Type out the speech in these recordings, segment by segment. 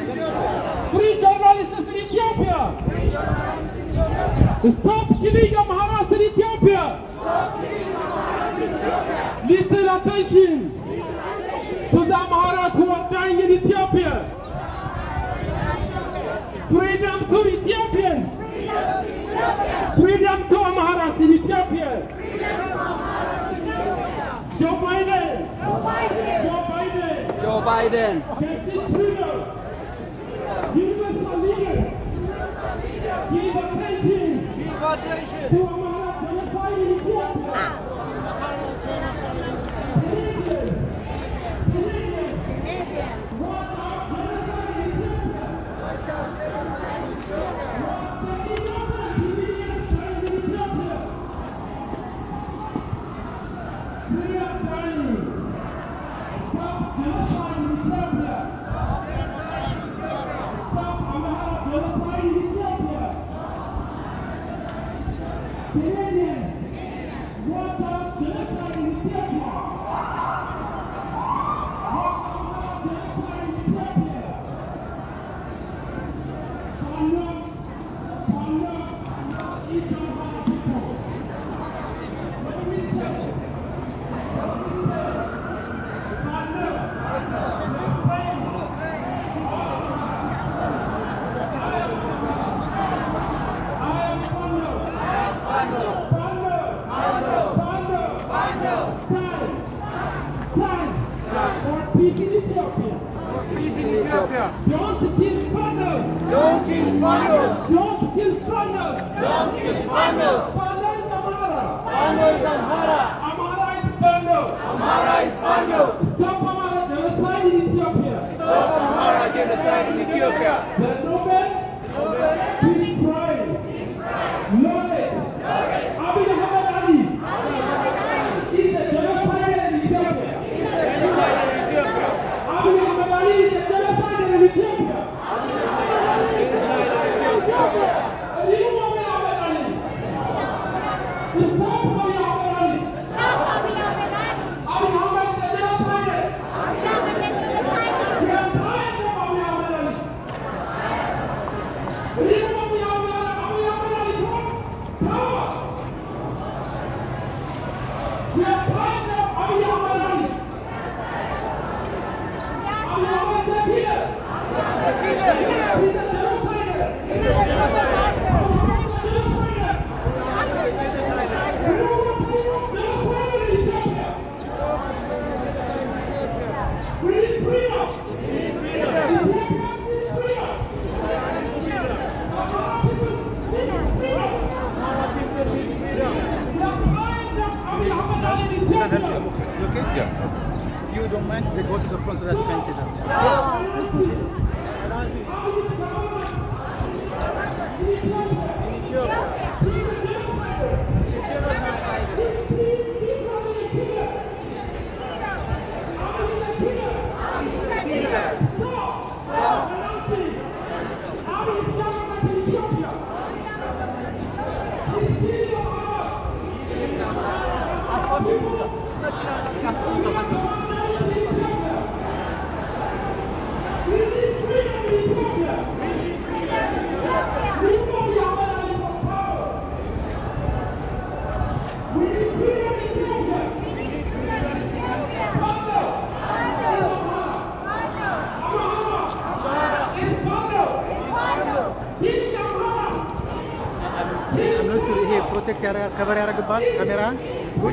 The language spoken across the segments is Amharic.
Freedom journalists in Ethiopia! Stop killing Amharas in Ethiopia! Little attention to the Maharas who are dying in Ethiopia! Freedom to Ethiopians! Freedom to Maharas in Ethiopia! Joe Biden! Joe Biden! Joe Biden! Joe Biden! Viva as famílias! Viva a frente! Viva a frente! Viva a frente! the front of that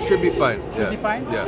Should be fine. Should yeah. be fine? Yeah.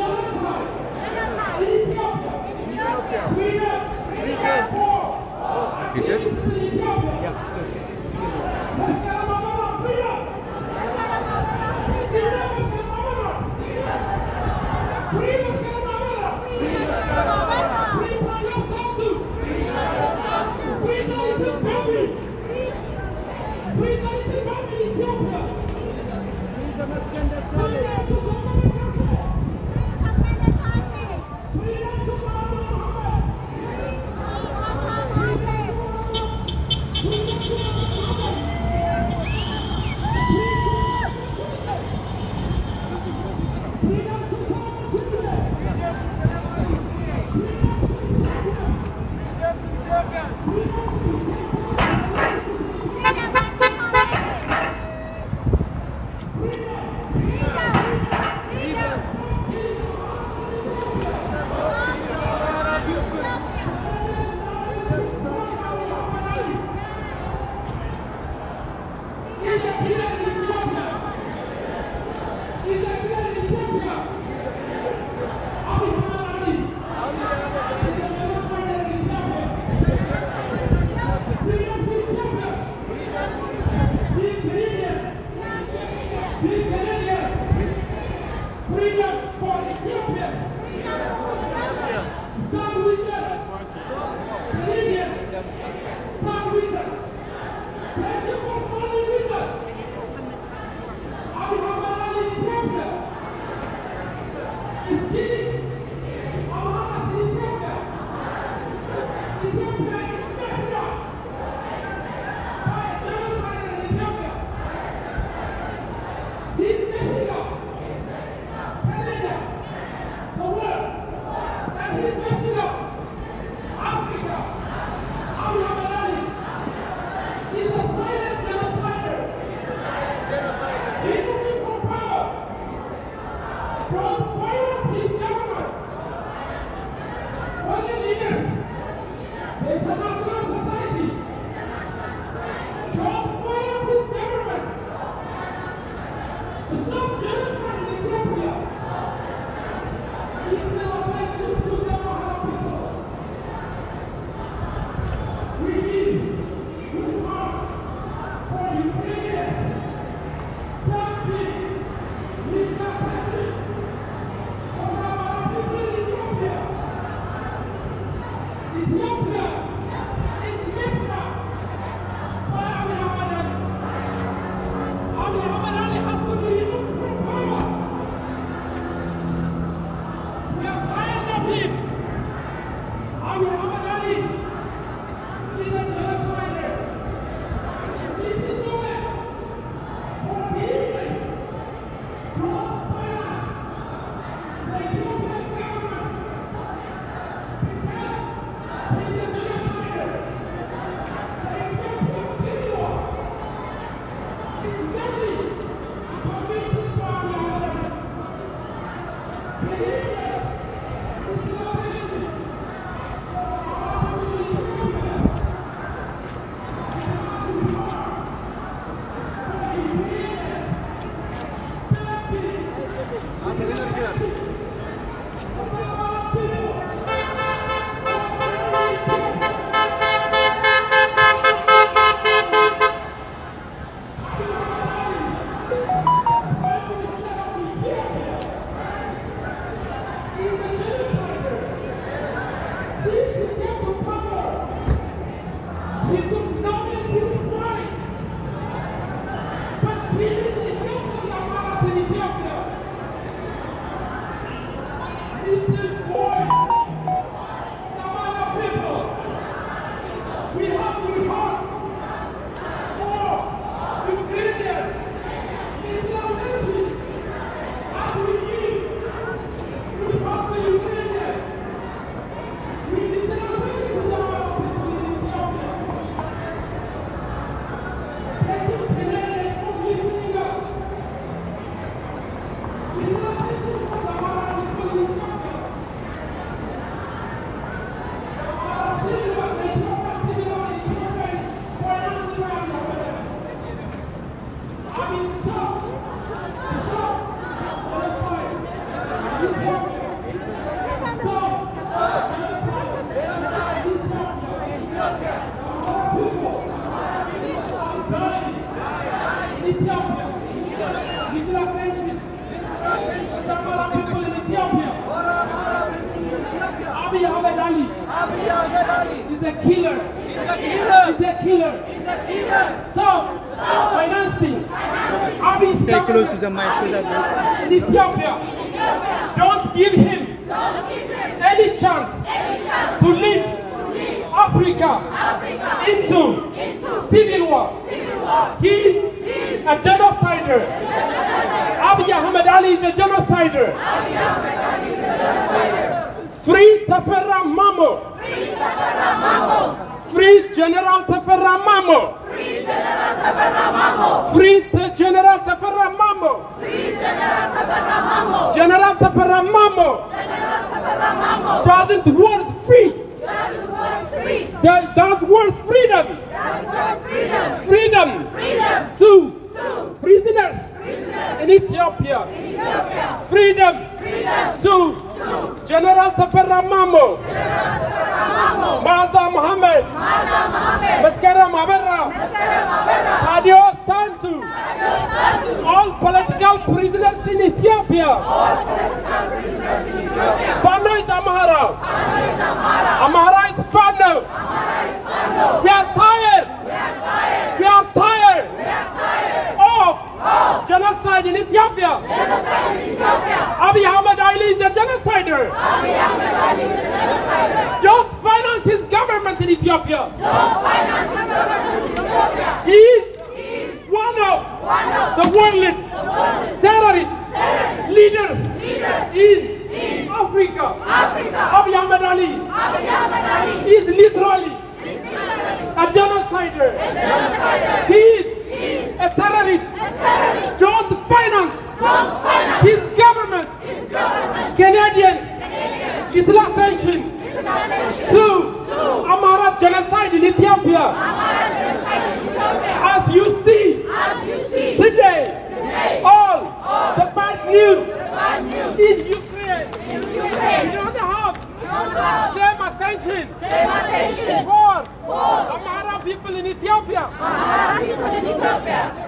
attention. Save attention. For, for the Amhara people in Ethiopia. Amhara people in Ethiopia.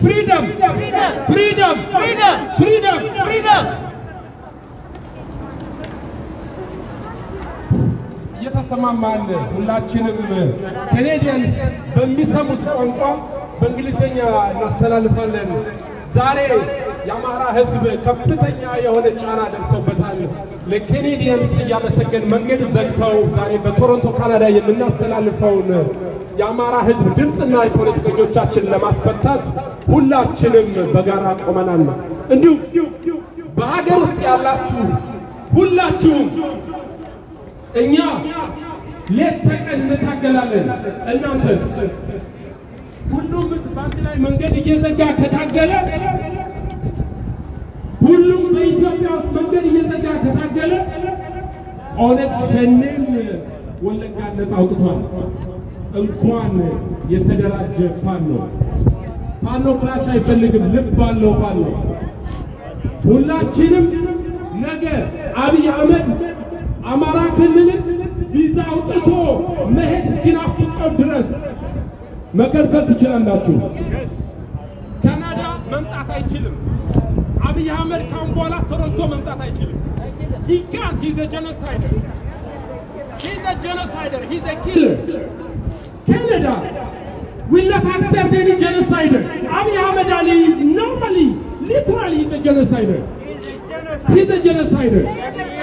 Freedom! Freedom! Freedom! Freedom! Freedom! Freedom! እየተሰማማን ሁላችንም ኬኔዲያንስ በሚሰሙት ቋንቋ በእንግሊዝኛ እናስተላልፋለን። ዛሬ የአማራ ሕዝብ ከፍተኛ የሆነ ጫና ደርሶበታል። ለኬኔዲያንስ እያመሰገን መንገድ ዘግተው ዛሬ በቶሮንቶ ካናዳ የምናስተላልፈውን የአማራ ሕዝብ ድምፅና የፖለቲከኞቻችን ለማስፈታት ሁላችንም በጋራ ቆመናል። እንዲሁም በሀገር ውስጥ ያላችሁ ሁላችሁም እኛ ሌት ተቀን እንታገላለን። እናንተስ? ሁሉም በአንድ ላይ መንገድ እየዘጋ ከታገለ ሁሉም በኢትዮጵያ ውስጥ መንገድ እየዘጋ ከታገለ ኦነግ ሸኔን ወለጋ ነጻ አውጥቷል። እንኳን የተደራጀ ፋኖ ፋኖ ክላሽ አይፈልግም፣ ልብ አለው ፋኖ። ሁላችንም ነገ አብይ አህመድ አማራ ክልልን ቪዛ አውጥቶ መሄድ እስኪናፍቀው ድረስ መከልከል ትችላላችሁ። ካናዳ መምጣት አይችልም። አብይ አህመድ ካሁን በኋላ ቶሮንቶ መምጣት አይችልም።. He's a killer. Canada will not accept any genocider. Abiy Ahmed Ali is normally, literally, he's a genocider. He's a genocider.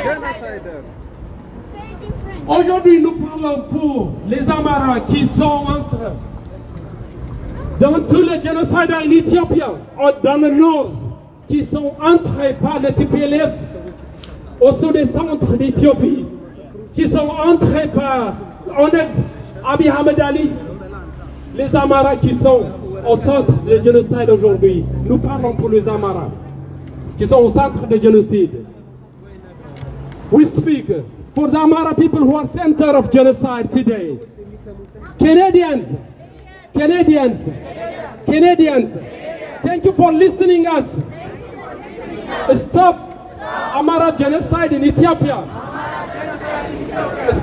Genocider. Aujourd'hui, nous parlons pour les Amaras qui sont entre dans tous les génocides en Éthiopie, dans le qui sont entrés par le TPLF au sud des centres d'Éthiopie, qui sont entrés par Abiy Ahmed Ali, les Amaras qui sont au centre du génocide aujourd'hui. Nous parlons pour les Amaras qui sont au centre du génocide. We speak for the Amara people who are center of genocide today. Canadians, Canadians, Canadians, thank you for listening us. Stop Amara genocide in Ethiopia.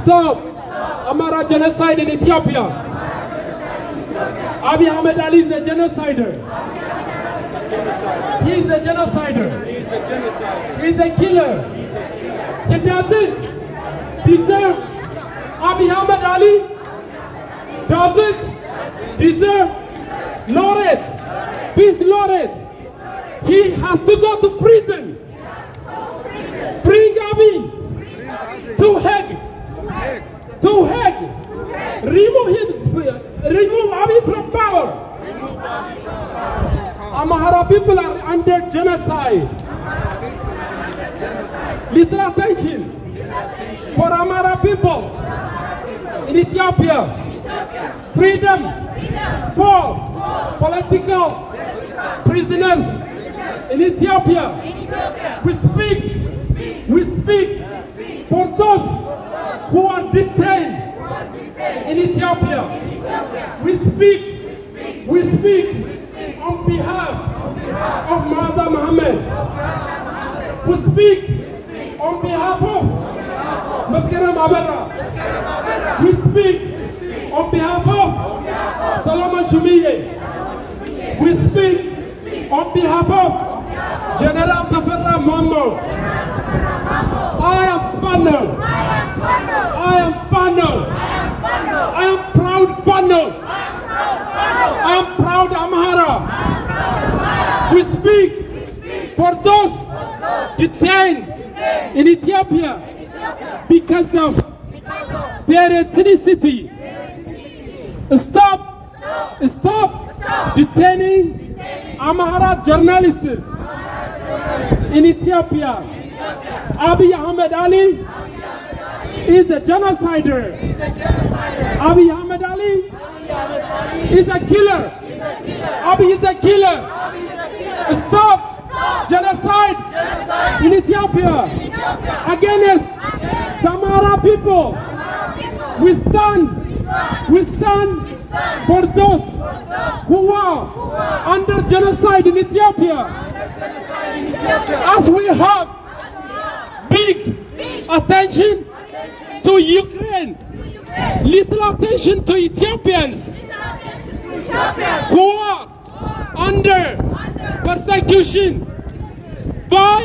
Stop Amara genocide in Ethiopia. Abiy Ahmed Ali is a genocider. He is a genocider. He is a killer. He doesn't deserve Ahmed Ali doesn't deserve laureate, peace laureate. He has to go to prison. Bring Abiy to Hague. To Hague. Remove him. Remove Abiy from power. Amhara people are under genocide. Little attention for Amhara people in Ethiopia. Freedom for political prisoners in Ethiopia. We speak, we speak for those who are detained in Ethiopia. We speak, we speak on behalf of Maza Muhammad. We speak on behalf of Maskeram Abera. We speak on behalf of Solomon Shumiye. We speak on behalf of General Tafera Mambo. I am Fano. I am Fano. I am proud Fano. I am proud Amhara. We speak for those detained in Ethiopia because of their ethnicity. Stop, stop detaining Amhara journalists in Ethiopia. Abiy Ahmed Ali is a genocider. Abiy Ahmed Ali is a killer. Abiy is a killer. Stop genocide, in, Ethiopia, against, Samara people. We stand, we stand, for those, who, are under genocide in Ethiopia. As we have, big, attention, to Ukraine. Little attention to Ethiopians, little attention to Ethiopians. who are under persecution by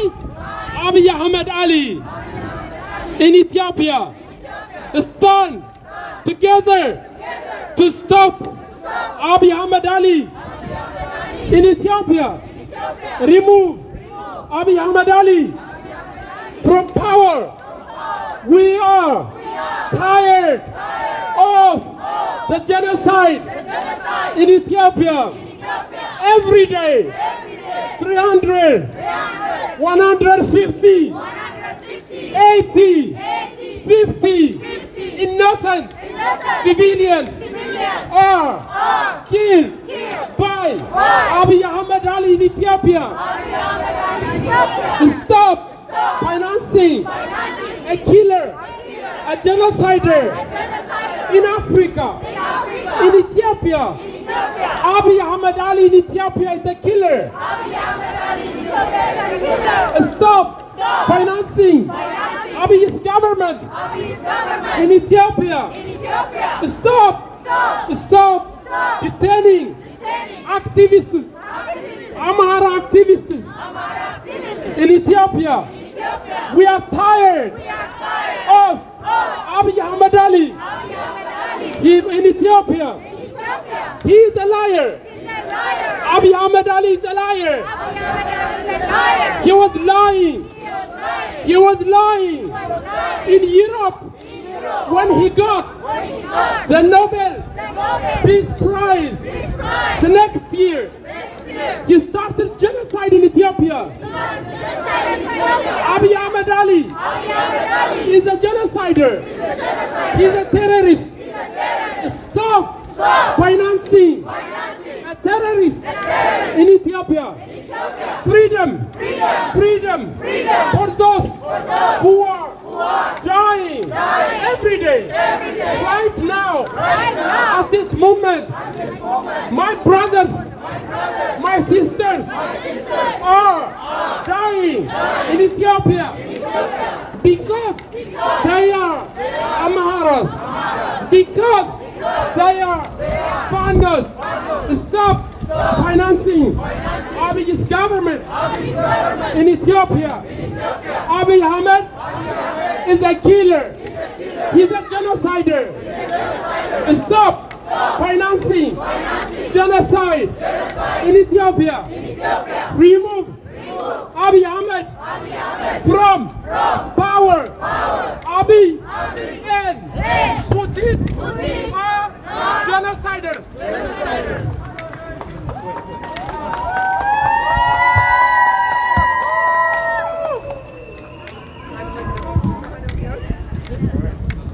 Abiy Ahmed Ali in Ethiopia. Stand together to stop Abiy Ahmed Ali in Ethiopia. Remove Abiy Ahmed Ali from power. We are tired of the genocide in Ethiopia every day. Every day. 300, 300 150, 150 80, 80 50, 50, innocent, innocent civilians, civilians are, are killed, killed by, by Abiy Ahmed Ali in Ethiopia. Ali Stop, Stop financing, financing a killer. Eh? a genocide in Africa, in, Africa. in Ethiopia. Abiy Ahmed Ali in Ethiopia is a killer. Stop, financing. Abiy's government, government. In, Ethiopia. in Ethiopia. Stop, Stop. Stop. Stop. detaining, detaining. activists. activists. Activists. Activists. In Ethiopia. in Ethiopia. We are tired, we are tired. of Abiy Ahmed Ali He- in Ethiopia. He is a liar. Abiy Ahmed Ali is a liar. He was lying. He was lying in Europe when he got the Nobel Peace Prize the next year. He started genocide in Ethiopia. Abiy Ahmed Ali is a genocider. He's a terrorist. Stop financing a terrorist in Ethiopia. Freedom, freedom, Freedom. for those who are dying every day, right now, at this moment. My brothers, my sisters are dying in Ethiopia because they are Amharas, because they are funders, stop, stop financing. Abiy's government, government in Ethiopia. Ethiopia. Abiy Ahmed, Ahmed is, a a killer. He's a genocider. He's a genocider. Stop, stop financing, financing genocide, genocide in Ethiopia. In Ethiopia. Remove Abiy Ahmed. From. Power. Abiy. And. Putin. Putin. Are genociders. Genociders.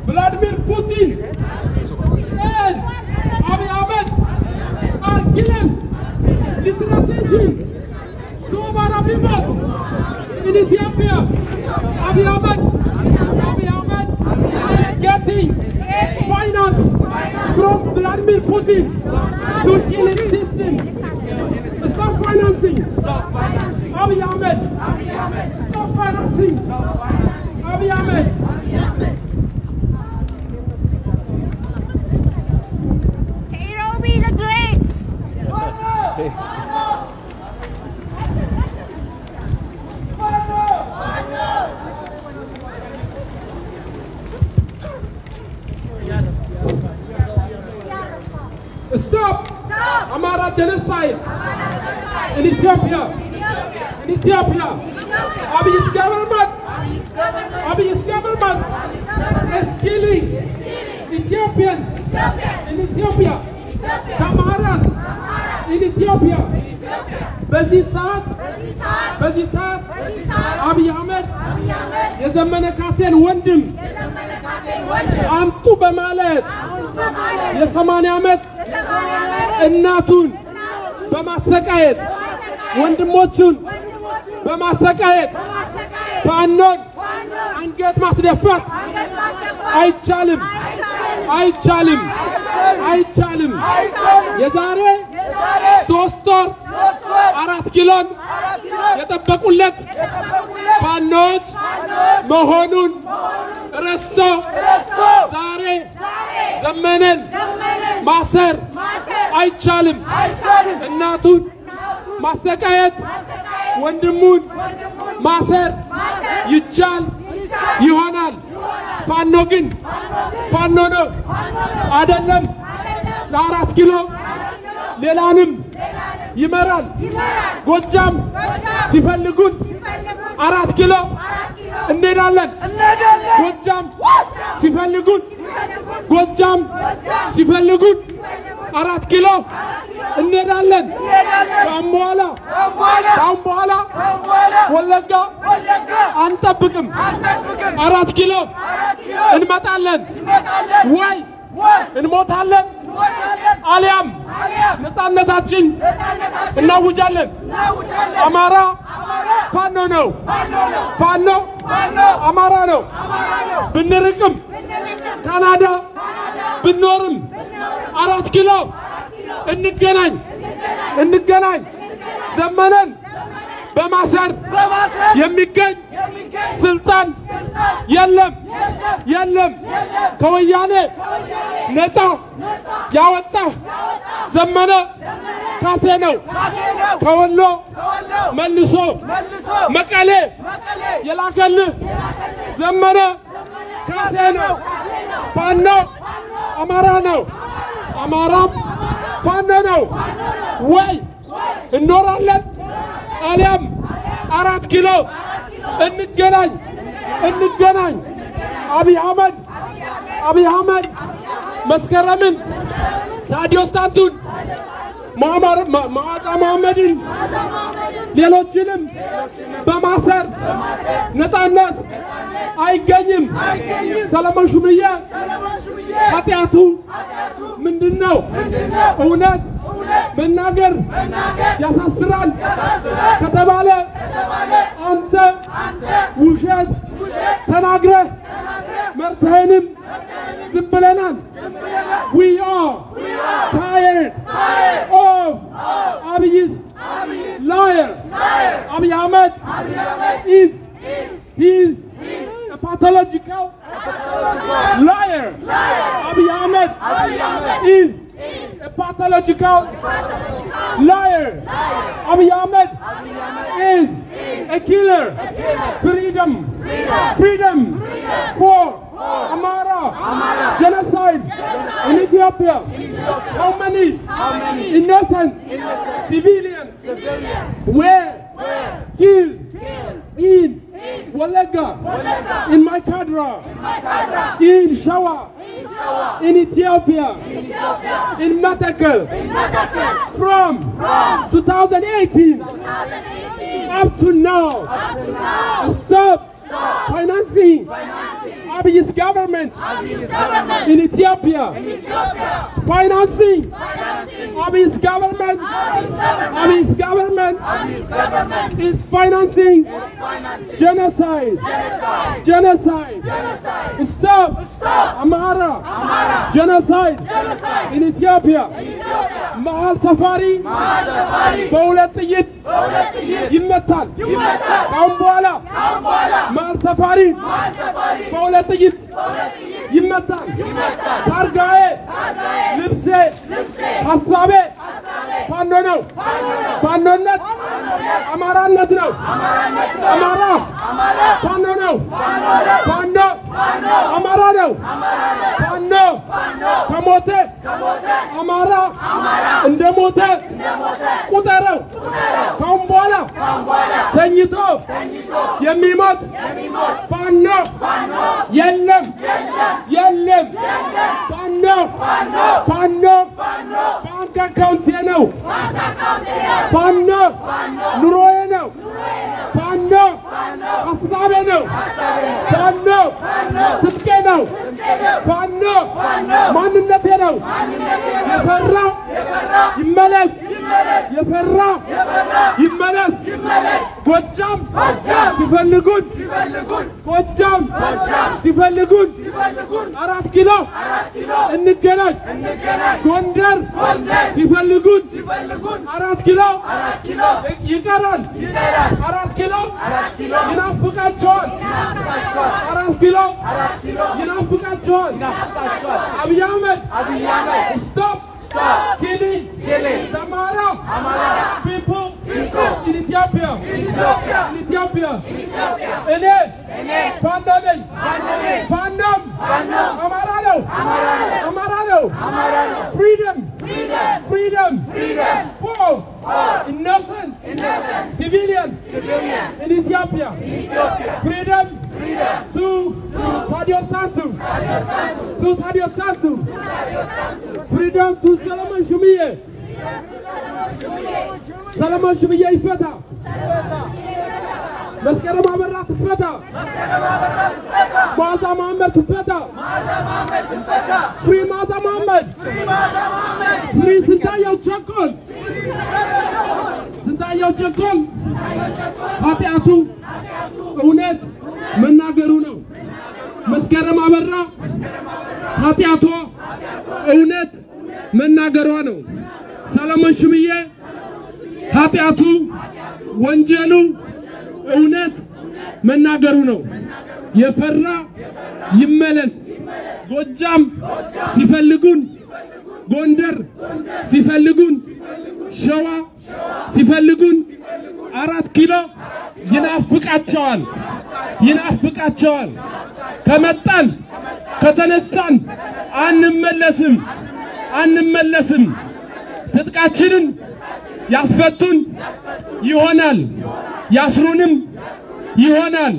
Vladimir Putin and Abiy Ahmed are killing the population to our in. Abiy Ahmed, Abiy Ahmed getting finance from Vladimir Putin to kill his citizens. Stop financing. Abiy Ahmed. Stop financing. ካሴን ወንድም አምጡ በማለት የሰማንያ ዓመት እናቱን በማሰቃየት ወንድሞቹን በማሰቃየት ፋኖን አንገት ማስደፋት አይቻልም፣ አይቻልም፣ አይቻልም። የዛሬ ሶስት ወር አራት ኪሎን የጠበቁለት ፋኖች መሆኑን ረስቶ ዛሬ ዘመነን ማሰር አይቻልም። እናቱን ማሰቃየት፣ ወንድሙን ማሰር ይቻል ይሆናል። ፋኖ ግን ፋኖ ነው አይደለም። ለአራት ኪሎ ሌላንም ይመራል። ጎጃም ሲፈልጉን አራት ኪሎ እንሄዳለን። ጎጃም ሲፈልጉን ጎጃም ሲፈልጉን አራት ኪሎ እንሄዳለን። ከአሁን በኋላ ከአሁን በኋላ ወለጋ አንጠብቅም። አራት ኪሎ እንመጣለን ወይ እንሞታለን አሊያም ነፃነታችን እናውጃለን። አማራ ፋኖ ነው። ፋኖ አማራ ነው። ብንርቅም ካናዳ ብንኖርም አራት ኪሎ እንገናኝ እንገናኝ። ዘመነን በማሰር የሚገኝ ስልጣን የለም የለም። ከወያኔ ነፃ ያወጣ ዘመነ ካሴ ነው። ከወሎ መልሶ መቀሌ የላከልህ ዘመነ ካሴ ነው። ፋኖ አማራ ነው። አማራም ፋኖ ነው። ወይ እኖራለን አሊያም አራት ኪሎ እንገናኝ እንገናኝ። አብይ አህመድ አብይ አህመድ መስከረምን ታዲዮስ ታንቱን ማዕጣ መሐመድን ሌሎችንም በማሰር ነፃነት አይገኝም። ሰለሞን ሹምዬ ኃጢአቱ ምንድን ነው? እውነት መናገር ያሳስራል ከተባለ አንተ ውሸት ተናግረህ መርተህንም ዝም ብለናል። We are tired of Abiy's liar. Abiy Ahmed is is a pathological liar. Abiy Ahmed is is a pathological, pathological liar. liar. Abiy Ahmed, Ahmed is, is a killer. A killer. Freedom. Freedom. Freedom. Freedom. For Amara. Amara. Genocide. Genocide. In Ethiopia. In Ethiopia. How many? How many? Innocent. Innocent. Civilians. Civilians. Where? Where? Killed. Killed. In. Walega, in my Kadra, in, my in Shawa, in, Ethiopia, in, Ethiopia, Matakel, from, 2018, up to now, stop, financing. Abiy's government in Ethiopia financing Abiy's government Abiy's government is financing genocide genocide stop Amara genocide in Ethiopia መሀል ሰፋሪ በሁለት ጥይት ይመታል ካሁን በኋላ መሀል ሰፋሪ በሁለት Bana you. ይመታል ታርጋዬ ልብሴ ሀሳቤ ፋኖ ነው። ፋኖነት አማራነት ነው። አማራ ፋኖ ነው። ፋኖ አማራ ነው። ፋኖ ከሞተ አማራ እንደ ሞተ ቁጠረው። ካሁን በኋላ ተኝቶ የሚሞት ፋኖ የለም የለም። ፋኖ ፋኖ bank account ኤ ነው። ፋኖ ኑሮዬ ነው። ፋኖ ሀሳቤ ነው። ፋኖ ትጥቄ ነው። ፋኖ ማንነቴ ነው። የፈራ ይመለስ። የፈራ ይመለስ ጎጃም ሲፈልጉን ጎጃም ሲፈልጉን አራት ኪሎ እንገናኝ ጎንደር ሲፈልጉን አራት ኪሎ ይቀራል አራት ኪሎ ይናፍቃቸዋል አራት ኪሎ ይናፍቃቸዋል አብይ አህመድ ስቶፕ killing the in Ethiopia, in Ethiopia, in Ethiopia, in Ethiopia, Ene, Ene, Pandame, Pandame, Pandam, Pandam, Amarado, Amarado, Amarado, Amarado, freedom, freedom, freedom, freedom, innocent, innocent, civilian, civilian, in Ethiopia, freedom, freedom, to, to, Tadio Santu, Tadio Santu, to Tadio Santu, Freedom to Solomon Shumiye. ሰለሞን ሽብዬ ይፈታ። መስከረም አበራ ትፈታ። መዓዛ መሐመድ ትፈታ። ፍሪ መዓዛ መሐመድ፣ ፍሪ ስንታየው ቸኮል፣ ስንታየው ቸኮል ኃጢአቱ እውነት መናገሩ ነው። መስከረም አበራ ኃጢአቷ እውነት መናገሯ ነው። ሰለሞን ሽምዬ ኃጢአቱ ወንጀሉ እውነት መናገሩ ነው። የፈራ ይመለስ። ጎጃም ሲፈልጉን፣ ጎንደር ሲፈልጉን፣ ሸዋ ሲፈልጉን፣ አራት ኪሎ ይናፍቃቸዋል ይናፍቃቸዋል። ከመጣን ከተነሳን አንመለስም አንመለስም። ትጥቃችንን ያስፈቱን ይሆናል፣ ያስሩንም ይሆናል፣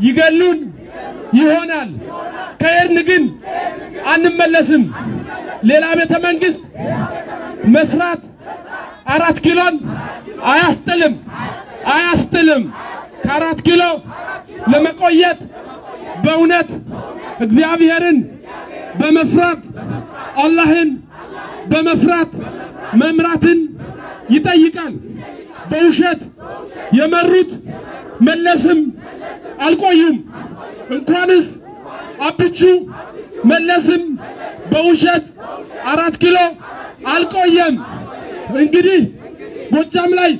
ይገሉን ይሆናል። ከሄድን ግን አንመለስም። ሌላ ቤተ መንግስት መስራት አራት ኪሎን አያስጥልም አያስጥልም። ከአራት ኪሎ ለመቆየት በእውነት እግዚአብሔርን በመፍራት አላህን በመፍራት መምራትን ይጠይቃል። በውሸት የመሩት መለስም አልቆዩም። እንኳንስ አብቹ መለስም በውሸት አራት ኪሎ አልቆየም። እንግዲህ ጎጃም ላይ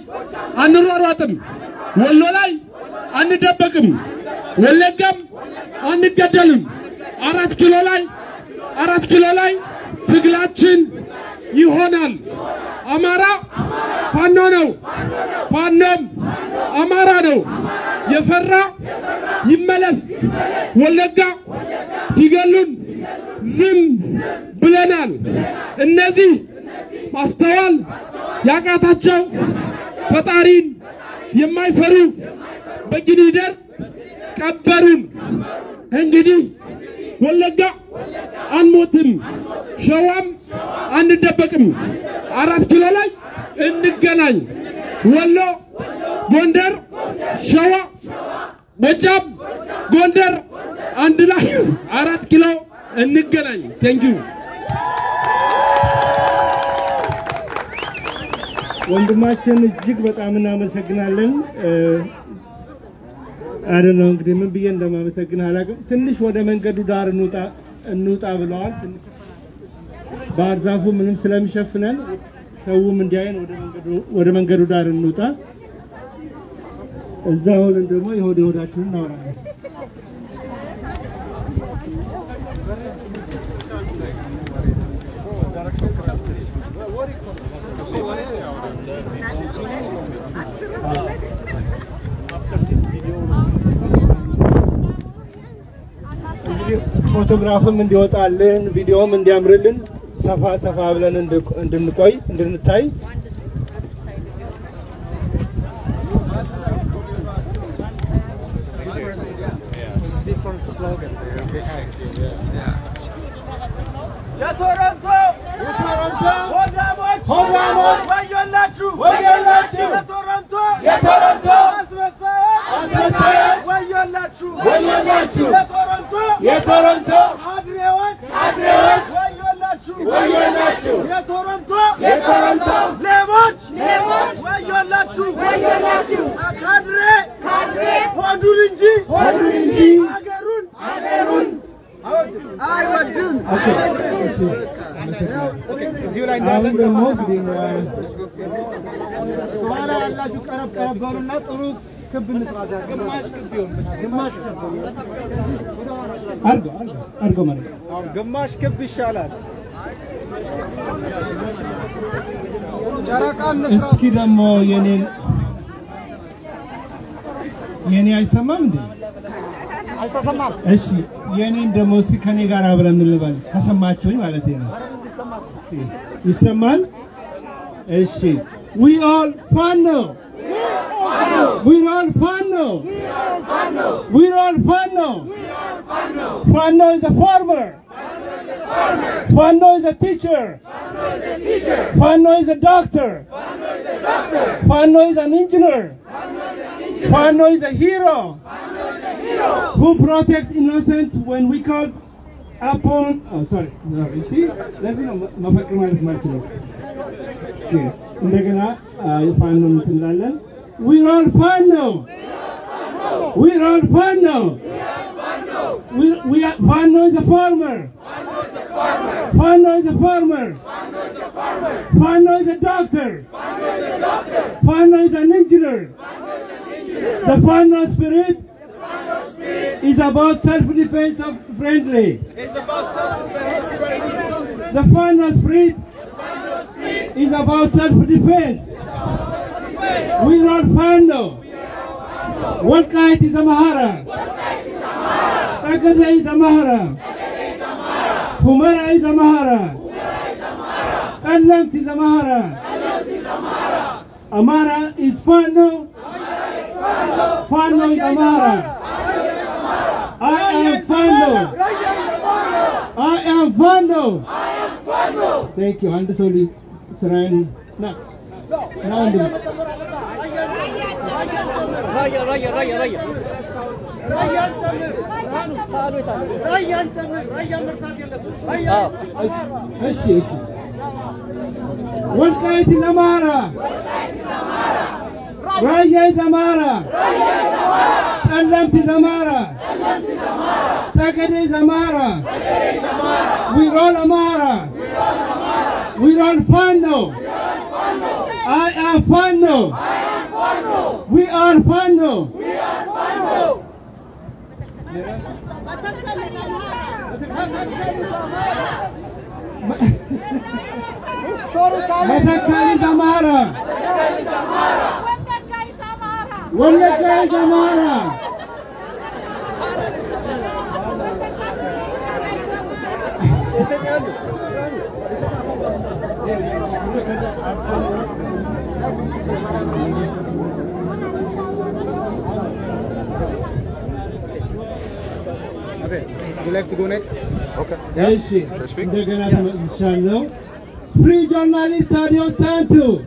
አንሯሯጥም፣ ወሎ ላይ አንደበቅም፣ ወለጋም አንገደልም። አራት ኪሎ ላይ አራት ኪሎ ላይ ትግላችን ይሆናል። አማራ ፋኖ ነው፣ ፋኖም አማራ ነው። የፈራ ይመለስ። ወለጋ ሲገሉን ዝም ብለናል። እነዚህ ማስተዋል ያቃታቸው ፈጣሪን የማይፈሩ በጊኒደር ቀበሩን። እንግዲህ ወለጋ አንሞትም፣ ሸዋም አንደበቅም። አራት ኪሎ ላይ እንገናኝ። ወሎ፣ ጎንደር፣ ሸዋ፣ ጎጃም፣ ጎንደር አንድ ላይ አራት ኪሎ እንገናኝ። Thank you ወንድማችን እጅግ በጣም እናመሰግናለን። አደ ነው እንግዲህ ምን ብዬ እንደማመሰግን አላውቅም። ትንሽ ወደ መንገዱ ዳር እንውጣ እንውጣ ብለዋል። ትንሽ ባህር ዛፉ ምንም ስለሚሸፍነን ሰውም እንዲያየን ወደ መንገዱ ወደ መንገዱ ዳር እንውጣ። እዛ ሆነን ደግሞ የሆድ የሆዳችንን እናወራለን። እንግዲህ ፎቶግራፍም እንዲወጣልን ቪዲዮም እንዲያምርልን ሰፋ ሰፋ ብለን እንድ- እንድንቆይ እንድንታይ። የቶሮንቶ ሆዳሞች ወዮላችሁ! ወዮላችሁ! የቶሮንቶ የቶሮንቶ አስመሳዮች ወዮላችሁ! ወዮላችሁ! የቶሮንቶ! የቶሮንቶ! ካድሬዎች ካድሬዎች ወዮላችሁ! ወዮላችሁ! የቶሮንቶ! የቶሮንቶ! ሌቦች! ሌቦች! ወዮላችሁ! ወዮላችሁ! ካድሬ ካድሬ ሆዱን እንጂ! ሆዱን እንጂ! ሀገሩን ሀገሩን አይወድም። Okay፣ እሺ፣ አመሰግናለሁ። እዚሁ ላይ እንዳለን ደግሞ እንግዲህ በኋላ ያላችሁ ቀረብ ቀረብ በሉና ጥሩ ክብ እንስራ። ግማሽ ክብ ይሁን፣ ግማሽ ክብ አድርገው አድርገው አድርገው ማለት ነው። አሁን ግማሽ ክብ ይሻላል። ጨረቃ እንስራ። እስኪ ደግሞ የኔን የኔ አይሰማም እንዴ? አልተሰማም። እሺ የኔን ደግሞ እስኪ ከኔ ጋር አብረን እንልበል ከሰማችሁኝ ማለት ነው። ይሰማል? እሺ we all fano we all fano we all fano fano is a farmer fano is a teacher fano is a doctor fano is an engineer fano is a hero who protects innocent when we call upon oh sorry no you see ለዚህ ነው መፈክር ማለት ማለት ነው ኦኬ እንደገና ፋኖ እንትላለን we're all fano we're all fano we we are, fano is a farmer. Fano is a farmer. Fano is a doctor. Fano is an engineer. The fano spirit is about self-defense of friendly. The final spirit is about self-defense. We run Fando. One kite is a Mahara. Sakadre is a Mahara. Humara is a Mahara. Kanlant is a Mahara. Amara is Fando. Fando is Amara. I am Fando. I am Fando. I am Fando. Thank you. And so, Saran. Nah. راوند ريا ريا ريا ريا ريا تمر سالو تمر ريا تمر ريا مرتاد يلا ريا مشي مشي والقاية الأمارة والقاية الأمارة Amara. ጸገዴ is Amara. We're all Amara. We're all Fano. I am Fano. We are Fano. መተከል is One is Amara. Okay, you like to go next? Okay. Yeah. Should I speak? Yeah. Free journalist, Stadio Santo. Free journalist, Stadio to.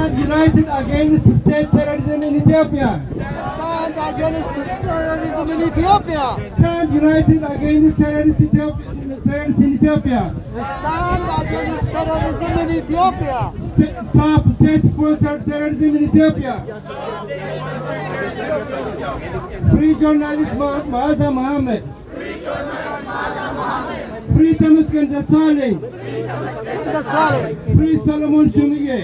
stand united against state terrorism in Ethiopia. Stand against terrorism in Ethiopia. Stand united against terrorist Ethiopia, terrorists in Ethiopia. Stand against terrorism in Ethiopia. St- Stop state-sponsored terrorism in Ethiopia. Free journalist Ma- Maaza Mohammed. Free Temuskan Desalegn. Desalegn. प्रीतम इस्कंदर साले प्री सलमन शुनिए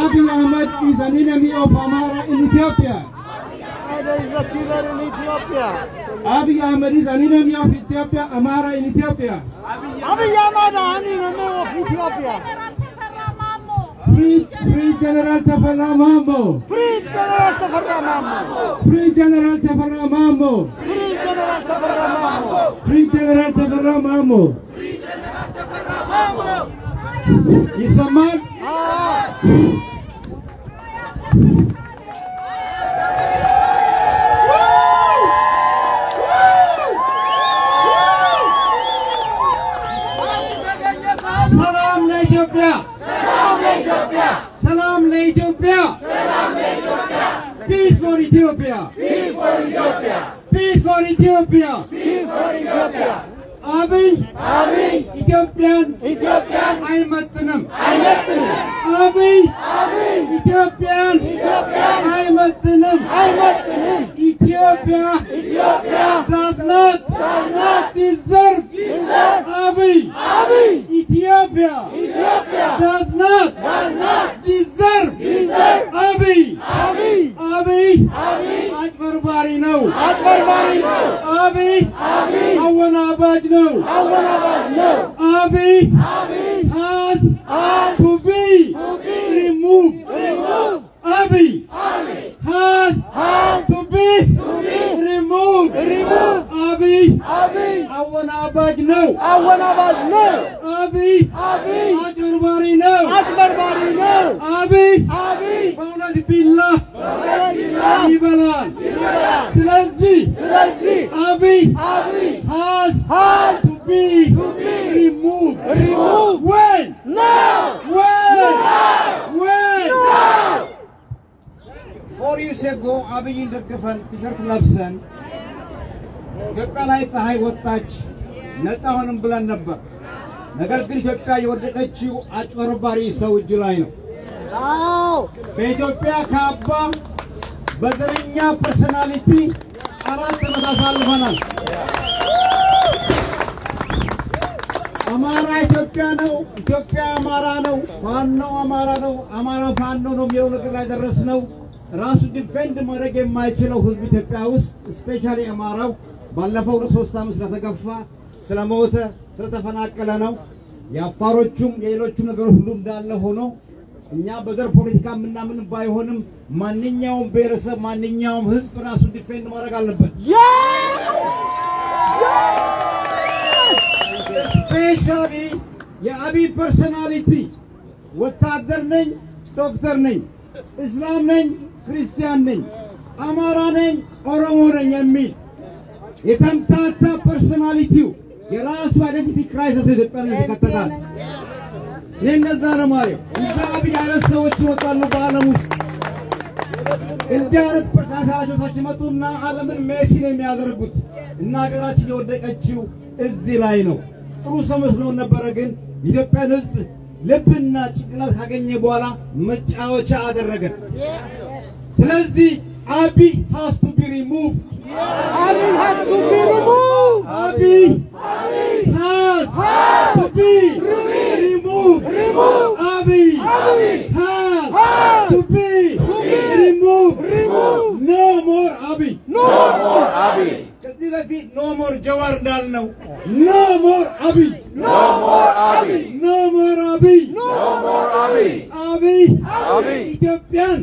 आदिल अहमद की ज़मीन में ऑफ़ हमारा इन Ethiopia Abiy Ahmed is an enemy of Ethiopia, Amara in Ethiopia. Abiy Ahmed is an enemy of Ethiopia. Free, free General Tafarra Mambo! Free General Tafarra Mambo! Free General Tafarra Mambo! Free General Tafarra Mambo! Free General Tafarra Mambo! Free General Tafarra Mambo! Isamak! Ah! ፒስ ፎር ኢትዮጵያ! ፒስ ፎር ኢትዮጵያ! አብይ ኢትዮጵያን አይመጥንም። አብይ ኢትዮጵያን አይመጥንም። ኢትዮጵያ does not deserve Abiy, Abiy, Ethiopia, Ethiopia. Does not, does not deserve, deserve Abiy, Abiy, Abiy, Abiy, Akbar Bari no, Akbar Bari no, Abiy, Abiy, Awan Abad no, Awan Abad no, Abiy, Abiy, has, has to be, to be removed, removed. Abi, has, has to be, removed. Abi, I wanna bag no. I wanna bag no. Abi, Abi Akbar no. Akbar no. Abi, Abi Bawlad billah. Bawlad billah. Ibalan. Ibalan. Selezi. Selezi. Abi, Abi has, has to be, to be removed. Removed. When? Now. When? Now. When? Now. ይርስ አጎ አብይን ደግፈን ቲሸርት ለብሰን ኢትዮጵያ ላይ ፀሐይ ወጣች ነፃ ሆንም ብለን ነበር። ነገር ግን ኢትዮጵያ የወደቀችው አጭበርባሪ ሰው እጅ ላይ ነው። በኢትዮጵያ ካባ በዘረኛ personality አራት ዓመት አሳልፈናል። አማራ ኢትዮጵያ ነው፣ ኢትዮጵያ አማራ ነው፣ ፋኖ አማራ ነው፣ አማራ ፋኖ ነው የሚለው ነገር ላይ ደረስነው። ራሱ defend ማድረግ የማይችለው ህዝብ ኢትዮጵያ ውስጥ especially አማራው ባለፈው ሶስት ዓመት ስለተገፋ ስለሞተ ስለተፈናቀለ ነው። የአፋሮቹም የሌሎቹ ነገሮች ሁሉ እንዳለ ሆኖ እኛ በዘር ፖለቲካ የምናምን ባይሆንም ማንኛውም ብሔረሰብ ማንኛውም ህዝብ ራሱን defend ማድረግ አለበት። Especially የአብይ personality ወታደር ነኝ፣ ዶክተር ነኝ፣ እስላም ነኝ፣ ክርስቲያን ነኝ፣ አማራ ነኝ፣ ኦሮሞ ነኝ የሚል የተምታታ personality ው የራሱ identity crisis ኢትዮጵያ ላይ ይከተታል። እኔ እነዛ ነው ማለት እንደ አብይ አይነት ሰዎች ይወጣሉ በዓለም ውስጥ እንዲህ አይነት ሰዎች ይመጡና ዓለምን messy ነው የሚያደርጉት እና ሀገራችን የወደቀችው እዚህ ላይ ነው። ጥሩ ሰው መስሎን ነበረ፣ ግን የኢትዮጵያን ሕዝብ ልብና ጭንቅላት ካገኘ በኋላ መጫወቻ አደረገ። ስለዚህ አብይ ሃስ ቱ ቢ ሪሙቭ Abiy has to be removed. አብይ ሃስ ቱ ቢ ሪሙቭ አብይ ሃስ ቱ ቢ ሪሙቭ ኖ ሞር አብይ No more Abiy. ከዚህ በፊት ኖ ሞር ጀዋር እንዳልነው ኖ ሞር አብይ more Abiy. ኖ ሞር አብይ more Abiy. አብይ አብይ ኢትዮጵያን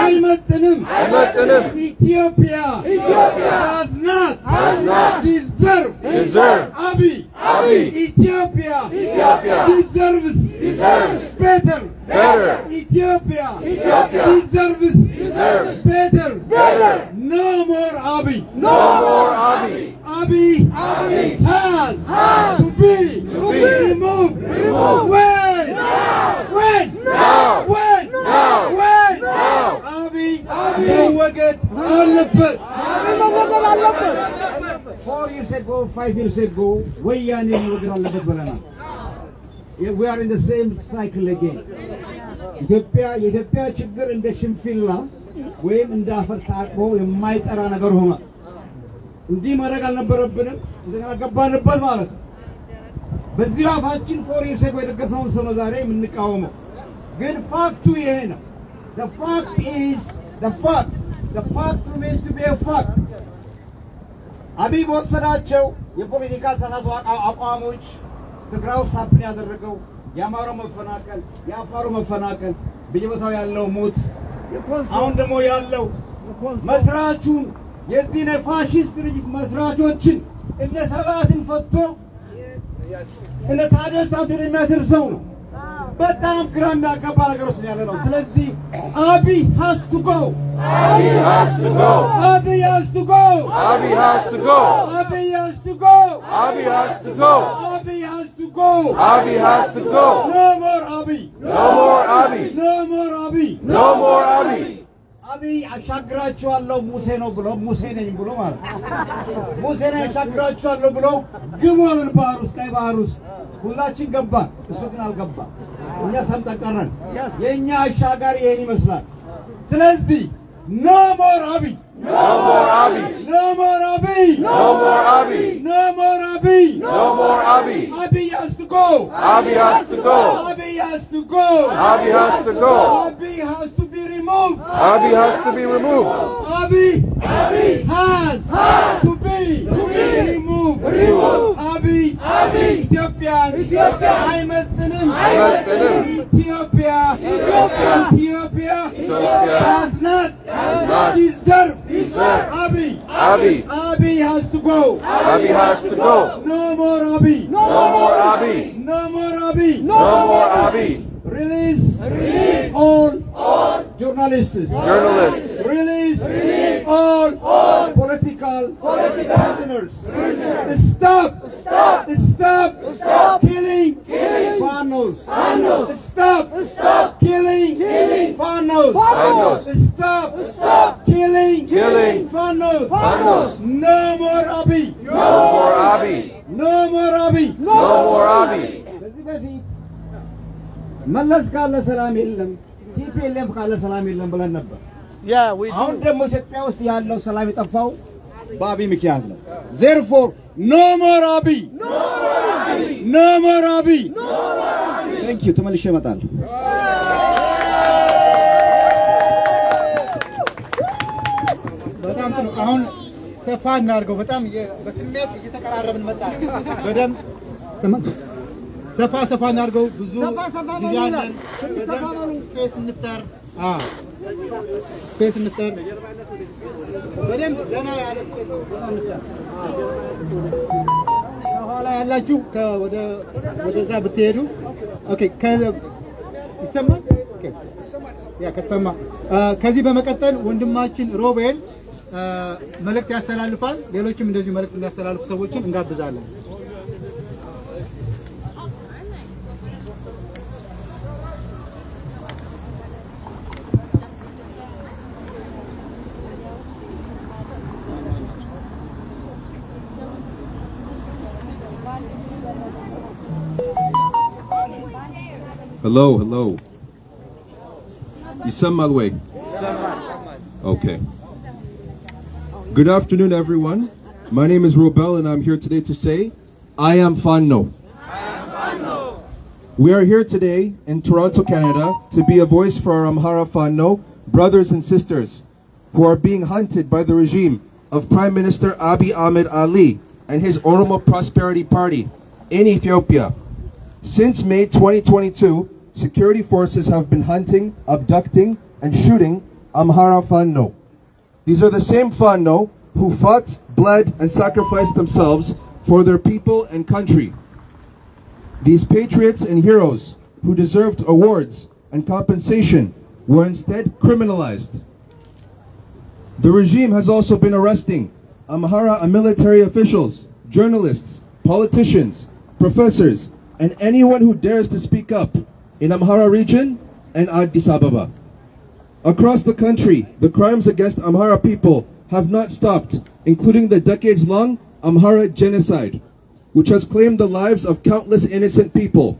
አይመጥንም አይመጥንም። ኢትዮጵያ ኢትዮጵያ does not does not deserve deserve አብይ Abiy. ኢትዮጵያ Ethiopia deserves deserves better better. ኢትዮጵያ Ethiopia deserves deserves better better. no more አብይ No more Abiy. Abiy Abiy has to be removed. When? When? Now. When? Now. When? Now. አቢይ መወገድ አለበት። Four years ago, five years ago, ወያኔ መወገድ አለበት ብለናል። We are in the same cycle again. ኢትዮጵያ የኢትዮጵያ ችግር እንደ ሽንፊላ ወይም እንደ አፈር ታጥቦ የማይጠራ ነገር ሆኗል። እንዲህ ማድረግ አልነበረብንም። እንደገና ገባንበት ማለት ነው። በዚህ አፋችን ፎር ይርስ አጎ የደገፍነውን ሰው ነው ዛሬ የምንቃወመው። ግን ፋክቱ ይሄ ነው። The fact is the fact. The fact remains to be a fact. አብይ በወሰዳቸው የፖለቲካ ተሳሳቱ አቋ- አቋሞች ትግራይ ውስጥ happen ያደረገው የአማራው መፈናቀል፣ የአፋሩ መፈናቀል፣ በየቦታው ያለው ሞት፣ አሁን ደግሞ ያለው መስራቹን የዚህን የፋሽስት ድርጅት መስራቾችን እነ ሰባትን ፈቶ እነ ታደሰ ታቱን የሚያስር ሰው ነው። በጣም ግራ የሚያጋባ ነገር ውስጥ ያለ ነው። ስለዚህ አብይ has to go Abiy has to go. አብይ has to go Abiy has to go. አብይ has to go Abiy has to go. አብይ to go Abiy has to go. no more አብይ No more Abiy. no more አብይ No more Abiy. አብይ አሻግራችኋለሁ ሙሴ ነው ብሎ ሙሴ ነኝ ብሎ ማለት ሙሴ ነኝ አሻግራችኋለሁ ብሎ ግቡ ባህር ውስጥ ቀይ ባህር ውስጥ ሁላችን ገባን። እሱ ግን አልገባም። እኛ ሰምጠን ቀረን። የእኛ አሻጋሪ ይሄን ይመስላል። ስለዚህ no more አብይ No more Abi. No more Abi. No more Abi. No more Abi. No more Abi. Abi has to go. Abi has to go. Abi has to go. Abi has to go. Abi has to be removed. Abi has to be removed. Abi. Abi has. Has. To be removed. አብይ ኢትዮጵያን አይመጥንም። አይመጥንም። ኢትዮጵያ ኢትዮጵያ ኢትዮጵያ does not not deserve deserve አብይ Abiy. አብይ has to go. Abiy has to go. No more አብይ No more Abiy. No more አብይ No more Abiy. Release all journalists. Journalists. Release all political prisoners. prisoners. Stop. Stop. Stop. stop Killing. Fanos. Stop. stop Killing. Fanos. Fanos. Stop. Killing. Killing. Fanos. Fanos. No more Abiy. No more Abiy. No more Abiy. No more Abiy. መለስ ካለ ሰላም የለም፣ ቲፒኤልኤፍ ካለ ሰላም የለም ብለን ነበር። አሁን ደግሞ ኢትዮጵያ ውስጥ ያለው ሰላም የጠፋው በአብይ ምክንያት ነው። Therefore no more አብይ no more አብይ። Thank you ተመልሼ እመጣለሁ። በጣም ጥሩ። አሁን ሰፋ እናድርገው። በጣም በስሜት እየተቀራረብን መጣ። በደንብ ሰፋ ሰፋ እናድርገው። ብዙ ጊዜ አለን። በደንብ space እንፍጠር። space እንፍጠር። በደንብ ገና ያለ space ገና እንፍጠር። ከኋላ ያላችሁ ወደዛ ብትሄዱ okay። ከ- ይሰማል? Okay። Yeah ከተሰማ ከዚህ በመቀጠል ወንድማችን ሮቤል መልእክት ያስተላልፋል። ሌሎችም እንደዚሁ መልእክት የሚያስተላልፉ ሰዎችን እንጋብዛለን። Hello, hello. Isam Malwe. Okay. Good afternoon, everyone. My name is Robel, and I'm here today to say, I am Fano. We are here today in Toronto, Canada, to be a voice for our Amhara Fano brothers and sisters who are being hunted by the regime of Prime Minister Abiy Ahmed Ali and his Oromo Prosperity Party in Ethiopia. Since May 2022, security forces have been hunting, abducting, and shooting Amhara Fano. These are the same Fano who fought, bled, and sacrificed themselves for their people and country. These patriots and heroes who deserved awards and compensation were instead criminalized. The regime has also been arresting Amhara military officials, journalists, politicians, professors, and anyone who dares to speak up in Amhara region and Addis Ababa. Across the country, the crimes against Amhara people have not stopped, including the decades-long Amhara genocide, which has claimed the lives of countless innocent people.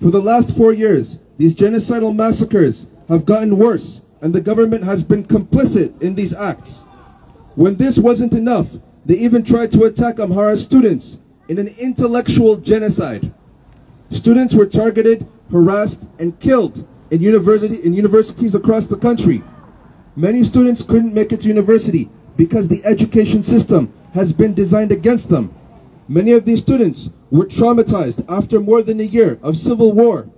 For the last four years, these genocidal massacres have gotten worse, and the government has been complicit in these acts. When this wasn't enough, they even tried to attack Amhara students in an intellectual genocide. Students were targeted, harassed, and killed in, university, in universities across the country. Many students couldn't make it to university because the education system has been designed against them. Many of these students were traumatized after more than a year of civil war.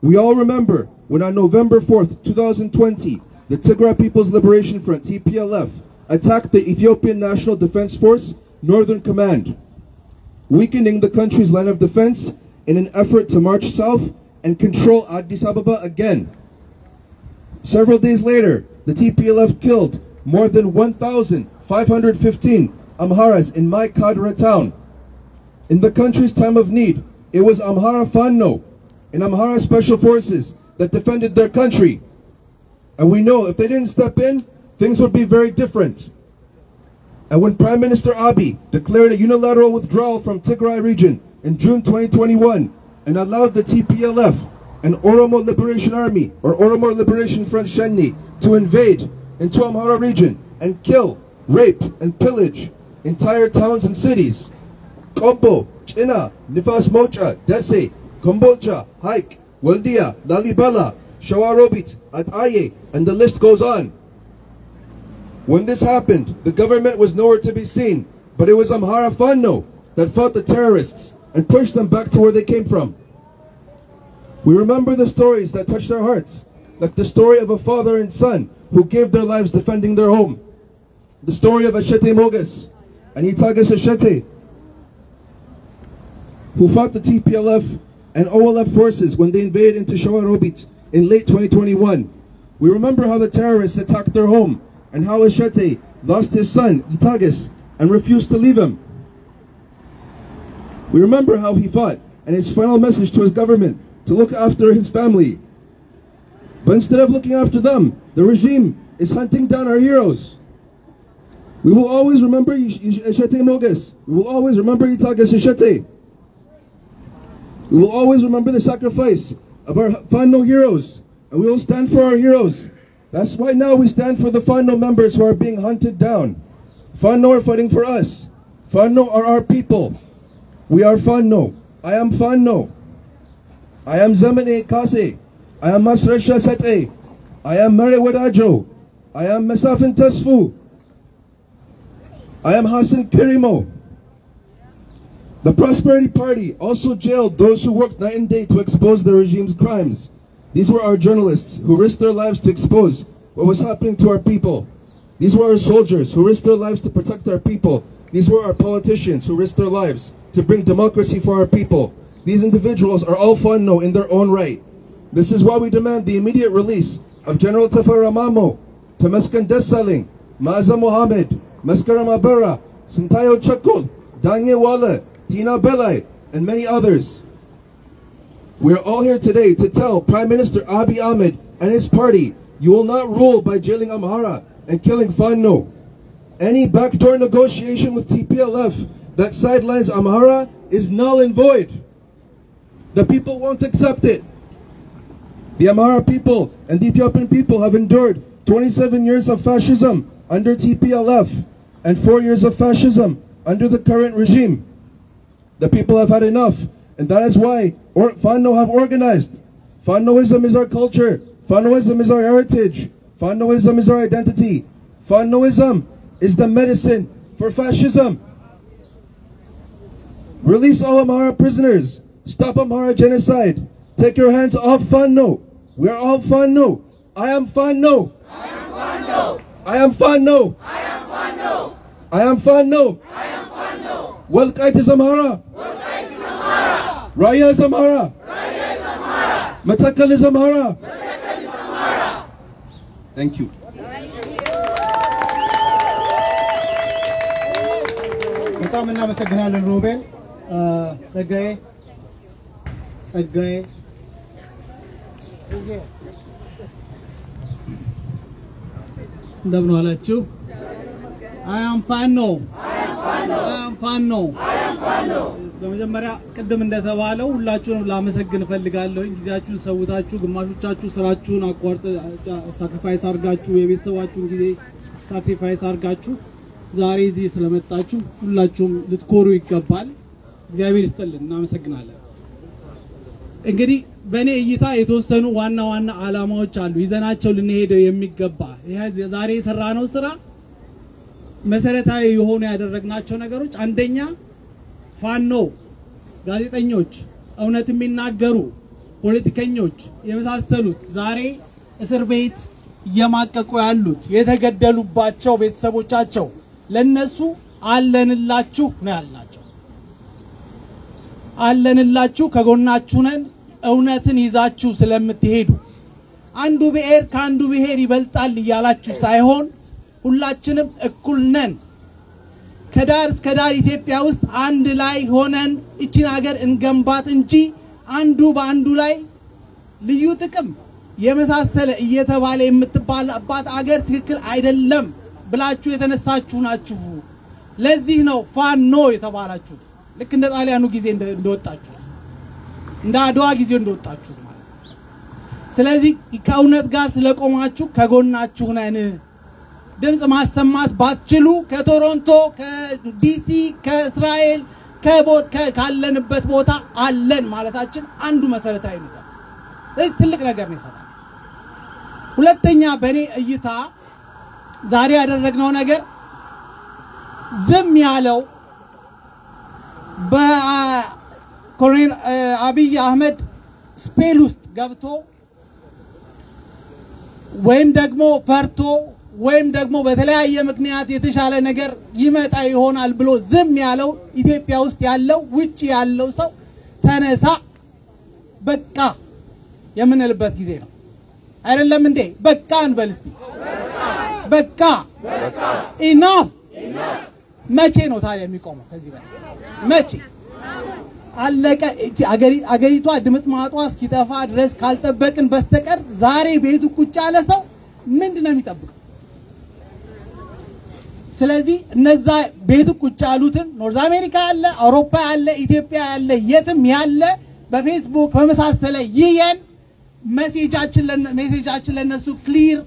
We all remember when on November 4th, 2020, the Tigray People's Liberation Front, TPLF, attacked the Ethiopian National Defense Force, Northern Command, weakening the country's line of defense in an effort to march south and control Addis Ababa again. Several days later, the TPLF killed more than 1,515 Amharas in my Kadra town. In the country's time of need, it was Amhara Fano and Amhara Special Forces that defended their country. And we know if they didn't step in, things would be very different. And when Prime Minister Abiy declared a unilateral withdrawal from Tigray region in June 2021 and allowed the TPLF and Oromo Liberation Army or Oromo Liberation Front Shenni to invade into Amhara region and kill, rape, and pillage entire towns and cities. Kombo, China, Nifas Mocha, Dese, Kombolcha, Haik, Waldia, Lalibela, Shawarobit, Ataye, and the list goes on. When this happened, the government was nowhere to be seen, but it was Amhara Fano that fought the terrorists and push them back to where they came from. We remember the stories that touched our hearts, like the story of a father and son who gave their lives defending their home. The story of Ashete Mogus and Itagas Ashete, who fought the TPLF and OLF forces when they invaded into Shawarobit in late 2021. We remember how the terrorists attacked their home and how Ashete lost his son, Itagas, and refused to leave him. We remember how he fought and his final message to his government to look after his family. But instead of looking after them, the regime is hunting down our heroes. We will always remember Eshete Moges. We will always remember Itagas Eshete. We will always remember the sacrifice of our Fano heroes. And we will stand for our heroes. That's why now we stand for the Fano members who are being hunted down. Fano are fighting for us. Fano are our people. We are Fano. I am Fano. I am Zamane Kase. I am Masresha Sete. I am Mare Wadajo. I am Mesafin Tasfu. I am Hassan Kirimo. The Prosperity Party also jailed those who worked night and day to expose the regime's crimes. These were our journalists who risked their lives to expose what was happening to our people. These were our soldiers who risked their lives to protect our people. These were our politicians who risked their lives to bring democracy for our people. These individuals are all Fano in their own right. This is why we demand the immediate release of General Tafara Mamo, Temeskan Desaling, Maza Mohammed, Maskara Mabara, Sintayo Chakul, Danye Wale, Tina Belay, and many others. We're all here today to tell Prime Minister Abiy Ahmed and his party, you will not rule by jailing Amhara and killing Fano. Any backdoor negotiation with TPLF that sidelines Amhara is null and void. The people won't accept it. The Amhara people and the Ethiopian people have endured 27 years of fascism under TPLF and 4 years of fascism under the current regime. The people have had enough, and that is why or Fano have organized. Fanoism is our culture. Fanoism is our heritage. Fanoism is our identity. Fanoism is the medicine for fascism. Release all Amara prisoners. Stop Amara genocide. Take your hands off Fano. We're all Fano. I am Fano. I am Fano. I am Fano. I am Fano. I am Fano. Welcome to Amara. Raya is Amara. Raya is Amara. Matakal is Amara. Thank you. ጸጋዬ ጸጋዬ እንደምን ዋላችሁ? አያም ፋኖ I am ፋኖ። በመጀመሪያ ቅድም እንደተባለው ሁላችሁንም ላመሰግን እፈልጋለሁ። ጊዜያችሁን ሰውታችሁ፣ ግማሾቻችሁ ስራችሁን አቋርጥ sacrifice አድርጋችሁ የቤተሰባችሁን ጊዜ sacrifice አድርጋችሁ ዛሬ እዚህ ስለመጣችሁ ሁላችሁም ልትኮሩ ይገባል። እግዚአብሔር ይስጥልን፣ እናመሰግናለን። እንግዲህ በእኔ እይታ የተወሰኑ ዋና ዋና ዓላማዎች አሉ ይዘናቸው ልንሄደው የሚገባ ዛሬ የሰራነው ስራ መሰረታዊ የሆኑ ያደረግናቸው ነገሮች አንደኛ ፋኖ ጋዜጠኞች፣ እውነት የሚናገሩ ፖለቲከኞች የመሳሰሉት ዛሬ እስር ቤት እየማቀቁ ያሉት የተገደሉባቸው ቤተሰቦቻቸው ለነሱ አለንላችሁ ነው ያልናቸው። አለንላችሁ ከጎናችሁ ነን፣ እውነትን ይዛችሁ ስለምትሄዱ አንዱ ብሔር ከአንዱ ብሔር ይበልጣል እያላችሁ ሳይሆን ሁላችንም እኩል ነን። ከዳር እስከ ዳር ኢትዮጵያ ውስጥ አንድ ላይ ሆነን እችን ሀገር እንገንባት እንጂ አንዱ በአንዱ ላይ ልዩ ጥቅም የመሳሰለ እየተባለ የምትባልባት አገር ትክክል አይደለም ብላችሁ የተነሳችሁ ናችሁ። ለዚህ ነው ፋኖ የተባላችሁት። ልክ እንደ ጣሊያኑ ጊዜ እንደ- እንደወጣችሁት እንደ አድዋ ጊዜ እንደወጣችሁት ማለት ስለዚህ ከእውነት ጋር ስለቆማችሁ ከጎናችሁ ነን። ድምፅ ማሰማት ባትችሉ ከቶሮንቶ፣ ከዲሲ፣ ከእስራኤል ከቦት ካለንበት ቦታ አለን ማለታችን አንዱ መሰረታዊ ነገር ስለዚህ ትልቅ ነገር ነው የሰራነው። ሁለተኛ በእኔ እይታ ዛሬ ያደረግነው ነገር ዝም ያለው በኮሎኔል አብይ አህመድ ስፔል ውስጥ ገብቶ ወይም ደግሞ ፈርቶ ወይም ደግሞ በተለያየ ምክንያት የተሻለ ነገር ይመጣ ይሆናል ብሎ ዝም ያለው ኢትዮጵያ ውስጥ ያለው ውጭ ያለው ሰው ተነሳ በቃ የምንልበት ጊዜ ነው። አይደለም እንዴ? በቃ እንበል እስቲ። በቃ enough። መቼ ነው ታዲያ የሚቆመው? ከዚህ በላይ መቼ? አለቀ። አገሪቷ ድምጥማጧ እስኪጠፋ ድረስ ካልጠበቅን በስተቀር ዛሬ ቤቱ ቁጭ ያለ ሰው ምንድን ነው የሚጠብቀው? ስለዚህ እነዛ ቤቱ ቁጭ ያሉትን North America ያለ፣ አውሮፓ ያለ፣ ኢትዮጵያ ያለ፣ የትም ያለ በፌስቡክ በመሳሰለ ይየን message ኣችን ለነሱ clear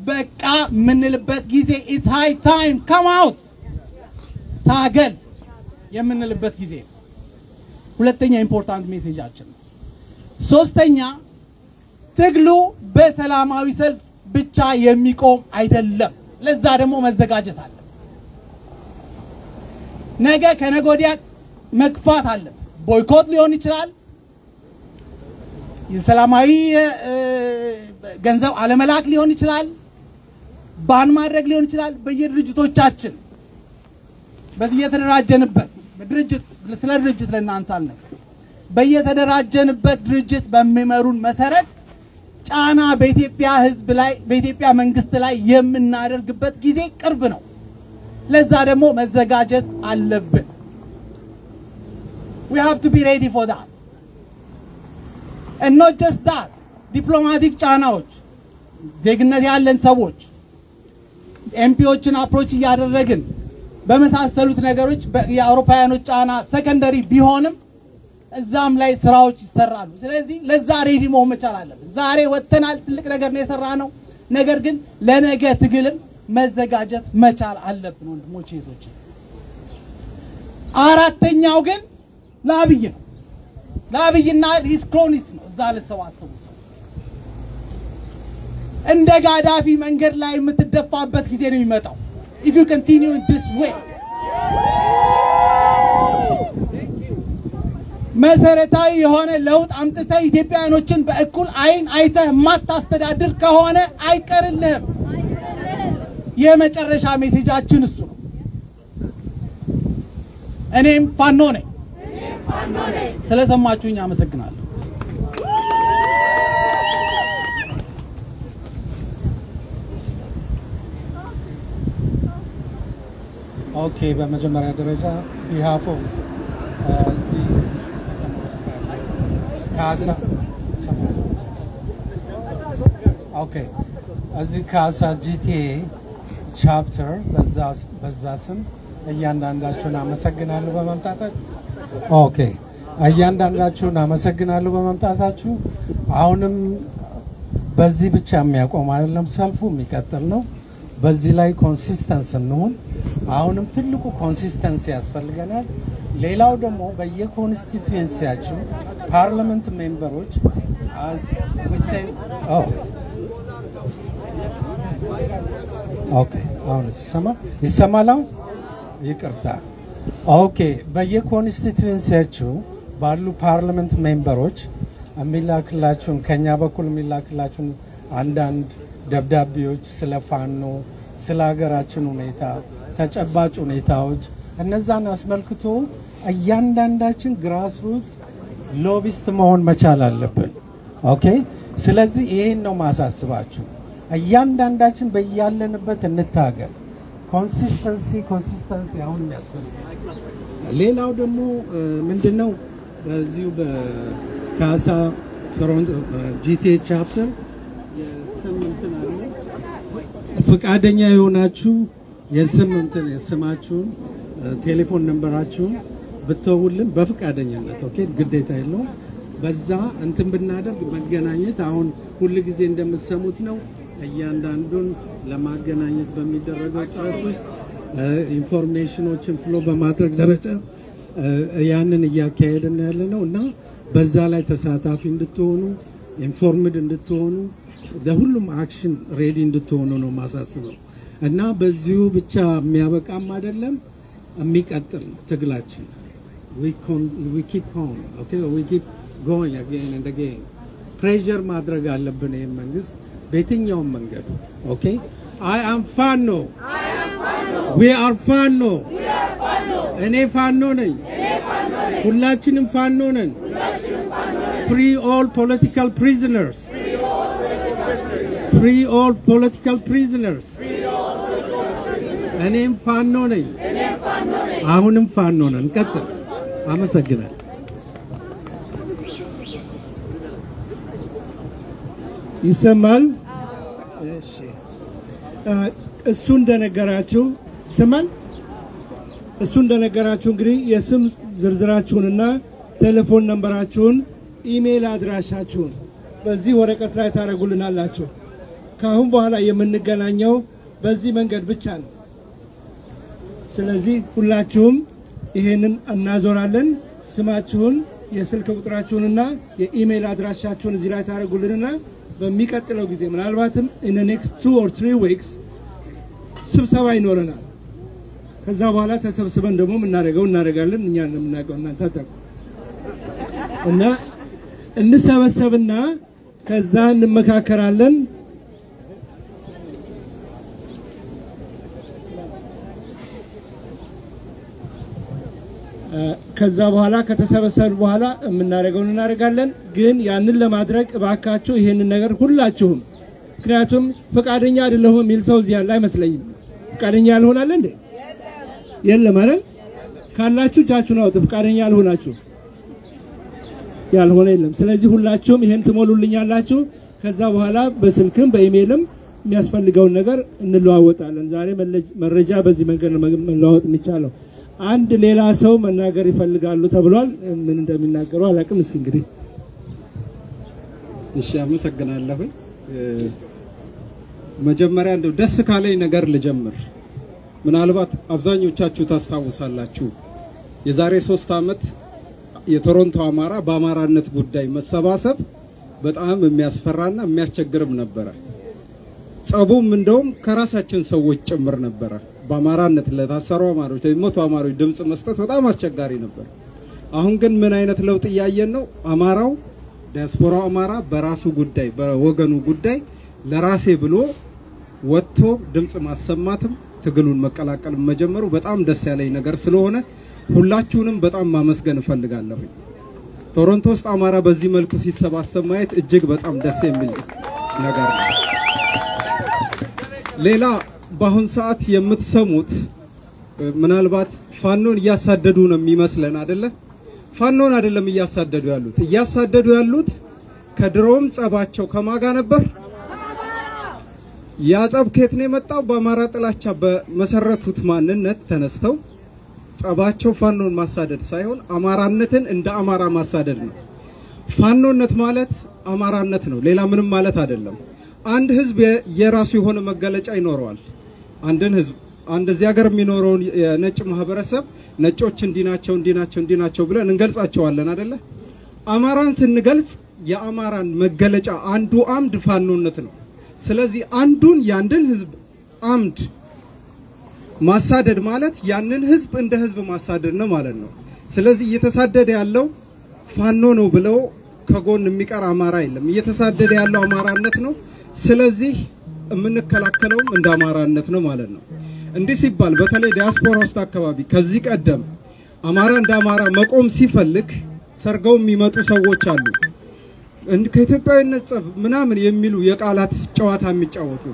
በቃ የምንልበት ጊዜ it's high time come out ታገል የምንልበት ጊዜ ሁለተኛ important message ኣችን ሶስተኛ ትግሉ በሰላማዊ ሰልፍ ብቻ የሚቆም አይደለም። ለዛ ደግሞ መዘጋጀት አለ። ነገ ከነገ ወዲያ መግፋት አለ። ቦይኮት ሊሆን ይችላል። የሰላማዊ ገንዘብ አለመላክ ሊሆን ይችላል። ባን ማድረግ ሊሆን ይችላል። በየድርጅቶቻችን በየተደራጀንበት ድርጅት ስለ ድርጅት ለእናንተ አልነግርም። በየተደራጀንበት ድርጅት በሚመሩን መሰረት ጫና በኢትዮጵያ ሕዝብ ላይ በኢትዮጵያ መንግስት ላይ የምናደርግበት ጊዜ ቅርብ ነው። ለዛ ደግሞ መዘጋጀት አለብን። we have to be ready for that and not just diplomatic ጫናዎች ዜግነት ያለን ሰዎች MP ዎችን approach እያደረግን በመሳሰሉት ነገሮች የአውሮፓውያኖች ጫና secondary ቢሆንም እዛም ላይ ስራዎች ይሰራሉ። ስለዚህ ለዛ ready መሆን መቻል አለብን። ዛሬ ወጥተናል፣ ትልቅ ነገር ነው የሰራነው። ነገር ግን ለነገ ትግልም መዘጋጀት መቻል አለብን ወንድሞቼ እህቶቼ። አራተኛው ግን ለአብይ ነው። ለአብይና ሂስ ክሮኒስ ነው። እዛ ለተሰባሰቡ ሰው እንደ ጋዳፊ መንገድ ላይ የምትደፋበት ጊዜ ነው የሚመጣው። if you continue in this way. መሰረታዊ የሆነ ለውጥ አምጥተህ ኢትዮጵያውያኖችን በእኩል አይን አይተህ የማታስተዳድር ከሆነ አይቀርልህም። የመጨረሻ message ኣችን እሱ ነው። እኔም ፋኖ ነኝ። ስለሰማችሁኝ አመሰግናለሁ። okay በመጀመሪያ ደረጃ ቢሃፍ ኦፍ እዚህ ካሳ okay እዚህ ካሳ GTA chapter በዛ ስም እያንዳንዳችሁን አመሰግናለሁ በመምጣታችሁ። okay እያንዳንዳችሁን አመሰግናለሁ በመምጣታችሁ። አሁንም በዚህ ብቻ የሚያቆም አይደለም፣ ሰልፉ የሚቀጥል ነው። በዚህ ላይ consistent እንሁን። አሁንም ትልቁ consistency ያስፈልገናል። ሌላው ደግሞ በየኮንስቲትዩንሲያችሁ ፓርላመንት ሜምበሮች oh ኦኬ አሁን ይሰማ ይሰማል። አሁን ይቅርታ። okay በየ constituency ያችሁ ባሉ parliament member ኦች የሚላክላችሁን ከኛ በኩል የሚላክላችሁን አንዳንድ ደብዳቤዎች ስለ ፋኖ፣ ስለ ሀገራችን ሁኔታ፣ ተጨባጭ ሁኔታዎች እነዛን አስመልክቶ እያንዳንዳችን grassroot lobbyist መሆን መቻል አለብን። okay። ስለዚህ ይሄን ነው ማሳስባችሁ። እያንዳንዳችን በያለንበት እንታገል። consistency consistency አሁን ያስፈልጋል። ሌላው ደግሞ ምንድነው በዚሁ በካሳ GTA chapter እንትን አለ። ፈቃደኛ የሆናችሁ የስም እንትን የስማችሁን telephone number ኣችሁን ብትተውልን በፈቃደኝነት okay፣ ግዴታ የለውም። በዛ እንትን ብናደርግ መገናኘት አሁን ሁል ጊዜ እንደምትሰሙት ነው። እያንዳንዱን ለማገናኘት በሚደረገው ጥረት ውስጥ information ኦችን flow በማድረግ ደረጃ ያንን እያካሄድን ያለ ነው እና በዛ ላይ ተሳታፊ እንድትሆኑ informed እንድትሆኑ ለሁሉም action ready እንድትሆኑ ነው ማሳስበው እና በዚሁ ብቻ የሚያበቃም አይደለም፣ የሚቀጥል ትግላችን። pressure ማድረግ አለብን ይህን መንግስት በየትኛውም መንገድ okay I am ፋኖ we are ፋኖ እኔ ፋኖ ነኝ. ሁላችንም ፋኖ ነን. free all political prisoners free all political prisoners እኔም ፋኖ ነኝ አሁንም ፋኖ ነን ቀጥል አመሰግናል ይሰማል። እሱ እንደነገራችሁ ይሰማል። እሱ እንደነገራችሁ እንግዲህ የስም ዝርዝራችሁንና telephone number ኣችሁን፣ email አድራሻችሁን በዚህ ወረቀት ላይ ታደርጉልናላችሁ። ከአሁን በኋላ የምንገናኘው በዚህ መንገድ ብቻ ነው። ስለዚህ ሁላችሁም ይሄንን እናዞራለን። ስማችሁን፣ የስልክ ቁጥራችሁንና የኢሜይል አድራሻችሁን እዚህ ላይ ታደርጉልንና በሚቀጥለው ጊዜ ምናልባትም in next two or three weeks ስብሰባ ይኖረናል። ከዛ በኋላ ተሰብስበን ደግሞ የምናደርገው እናደርጋለን። እኛ ነው እናንተ አታውቁ እና እንሰበሰብና ከዛ እንመካከራለን። ከዛ በኋላ ከተሰበሰብ በኋላ የምናደርገውን እናደርጋለን። ግን ያንን ለማድረግ እባካችሁ ይሄንን ነገር ሁላችሁም፣ ምክንያቱም ፈቃደኛ አይደለሁም የሚል ሰው እዚህ ያለ አይመስለኝም። ፈቃደኛ ያልሆናለ እንዴ? የለም አይደል? ካላችሁ እጃችሁን አውጡ። ፈቃደኛ ያልሆናችሁ ያልሆነ የለም። ስለዚህ ሁላችሁም ይሄን ትሞሉልኛላችሁ። ከዛ በኋላ በስልክም በኢሜይልም የሚያስፈልገውን ነገር እንለዋወጣለን። ዛሬ መረጃ በዚህ መንገድ መለዋወጥ የሚቻለው። አንድ ሌላ ሰው መናገር ይፈልጋሉ ተብሏል። ምን እንደሚናገሩ አላውቅም። እስኪ እንግዲህ እሺ፣ አመሰግናለሁ። መጀመሪያ እንደው ደስ ካለኝ ነገር ልጀምር። ምናልባት አብዛኞቻችሁ ታስታውሳላችሁ የዛሬ ሶስት ዓመት የቶሮንቶ አማራ በአማራነት ጉዳይ መሰባሰብ በጣም የሚያስፈራና የሚያስቸግርም ነበረ። ጸቡም እንደውም ከራሳችን ሰዎች ጭምር ነበረ። በአማራነት ለታሰሩ አማሮች ለሞቱ አማሮች ድምፅ መስጠት በጣም አስቸጋሪ ነበር። አሁን ግን ምን አይነት ለውጥ እያየን ነው? አማራው ዲያስፖራው አማራ በራሱ ጉዳይ በወገኑ ጉዳይ ለራሴ ብሎ ወጥቶ ድምፅ ማሰማትም ትግሉን መቀላቀል መጀመሩ በጣም ደስ ያለኝ ነገር ስለሆነ ሁላችሁንም በጣም ማመስገን እፈልጋለሁ። ቶሮንቶ ውስጥ አማራ በዚህ መልኩ ሲሰባሰብ ማየት እጅግ በጣም ደስ የሚል ነገር ነው። ሌላ በአሁን ሰዓት የምትሰሙት ምናልባት ፋኖን እያሳደዱ ነው የሚመስለን አይደለ? ፋኖን አይደለም እያሳደዱ ያሉት። እያሳደዱ ያሉት ከድሮም ጸባቸው ከማጋ ነበር። ያ ጸብ ከየት ነው የመጣው? በአማራ ጥላቻ በመሰረቱት ማንነት ተነስተው ጸባቸው ፋኖን ማሳደድ ሳይሆን አማራነትን እንደ አማራ ማሳደድ ነው። ፋኖነት ማለት አማራነት ነው፣ ሌላ ምንም ማለት አይደለም። አንድ ህዝብ የራሱ የሆነ መገለጫ ይኖረዋል። አንድን ህዝብ አንድ ሀገር የሚኖረውን የነጭ ማህበረሰብ ነጮች እንዲህ ናቸው እንዲህ ናቸው እንዲህ ናቸው ብለን እንገልጻቸዋለን አይደለ? አማራን ስንገልጽ የአማራን መገለጫ አንዱ አምድ ፋኖነት ነው። ስለዚህ አንዱን የአንድን ህዝብ አምድ ማሳደድ ማለት ያንን ህዝብ እንደ ህዝብ ማሳደድ ነው ማለት ነው። ስለዚህ እየተሳደደ ያለው ፋኖ ነው ብለው ከጎን የሚቀር አማራ የለም። እየተሳደደ ያለው አማራነት ነው። ስለዚህ የምንከላከለውም እንደ አማራነት ነው ማለት ነው። እንዲህ ሲባል በተለይ ዲያስፖራ ውስጥ አካባቢ ከዚህ ቀደም አማራ እንደ አማራ መቆም ሲፈልግ ሰርገው የሚመጡ ሰዎች አሉ። ከኢትዮጵያዊነት ጸብ ምናምን የሚሉ የቃላት ጨዋታ የሚጫወቱ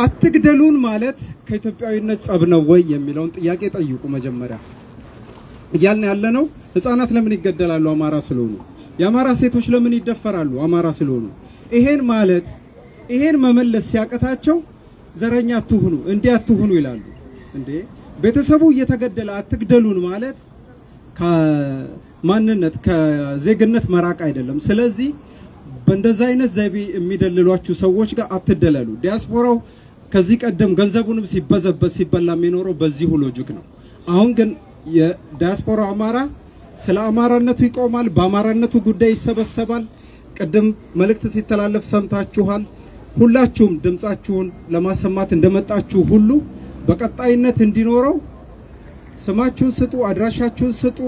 አትግደሉን ማለት ከኢትዮጵያዊነት ጸብ ነው ወይ የሚለውን ጥያቄ ጠይቁ። መጀመሪያ እያልን ያለ ነው። ህፃናት ለምን ይገደላሉ? አማራ ስለሆኑ። የአማራ ሴቶች ለምን ይደፈራሉ? አማራ ስለሆኑ። ይሄን ማለት ይሄን መመለስ ሲያቀታቸው ዘረኛ አትሁኑ፣ እንዲህ አትሁኑ ይላሉ። እንዴ ቤተሰቡ እየተገደለ አትግደሉን ማለት ከማንነት ከዜግነት መራቅ አይደለም። ስለዚህ በእንደዛ አይነት ዘይቤ የሚደልሏችሁ ሰዎች ጋር አትደለሉ። ዲያስፖራው ከዚህ ቀደም ገንዘቡንም ሲበዘበዝ ሲበላ የሚኖረው በዚሁ logic ነው። አሁን ግን የዲያስፖራው አማራ ስለ አማራነቱ ይቆማል፣ በአማራነቱ ጉዳይ ይሰበሰባል። ቅድም መልእክት ሲተላለፍ ሰምታችኋል። ሁላችሁም ድምጻችሁን ለማሰማት እንደመጣችሁ ሁሉ በቀጣይነት እንዲኖረው ስማችሁን ስጡ፣ አድራሻችሁን ስጡ፣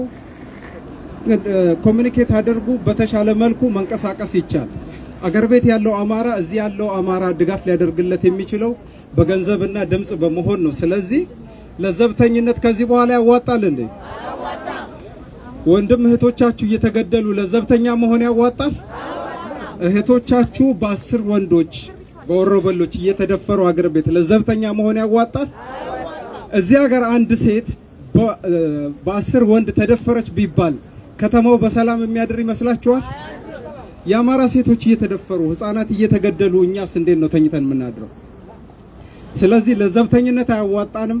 communicate አድርጉ። በተሻለ መልኩ መንቀሳቀስ ይቻል። አገር ቤት ያለው አማራ እዚህ ያለው አማራ ድጋፍ ሊያደርግለት የሚችለው በገንዘብና ድምጽ በመሆን ነው። ስለዚህ ለዘብተኝነት ከዚህ በኋላ ያዋጣል እንዴ? ወንድም እህቶቻችሁ እየተገደሉ ለዘብተኛ መሆን ያዋጣል? እህቶቻችሁ በአስር ወንዶች በወሮበሎች እየተደፈሩ አገር ቤት ለዘብተኛ መሆን ያዋጣል? እዚህ ሀገር አንድ ሴት በአስር ወንድ ተደፈረች ቢባል ከተማው በሰላም የሚያድር ይመስላችኋል? የአማራ ሴቶች እየተደፈሩ ህፃናት እየተገደሉ እኛስ እንዴት ነው ተኝተን የምናድረው? ስለዚህ ለዘብተኝነት አያዋጣንም።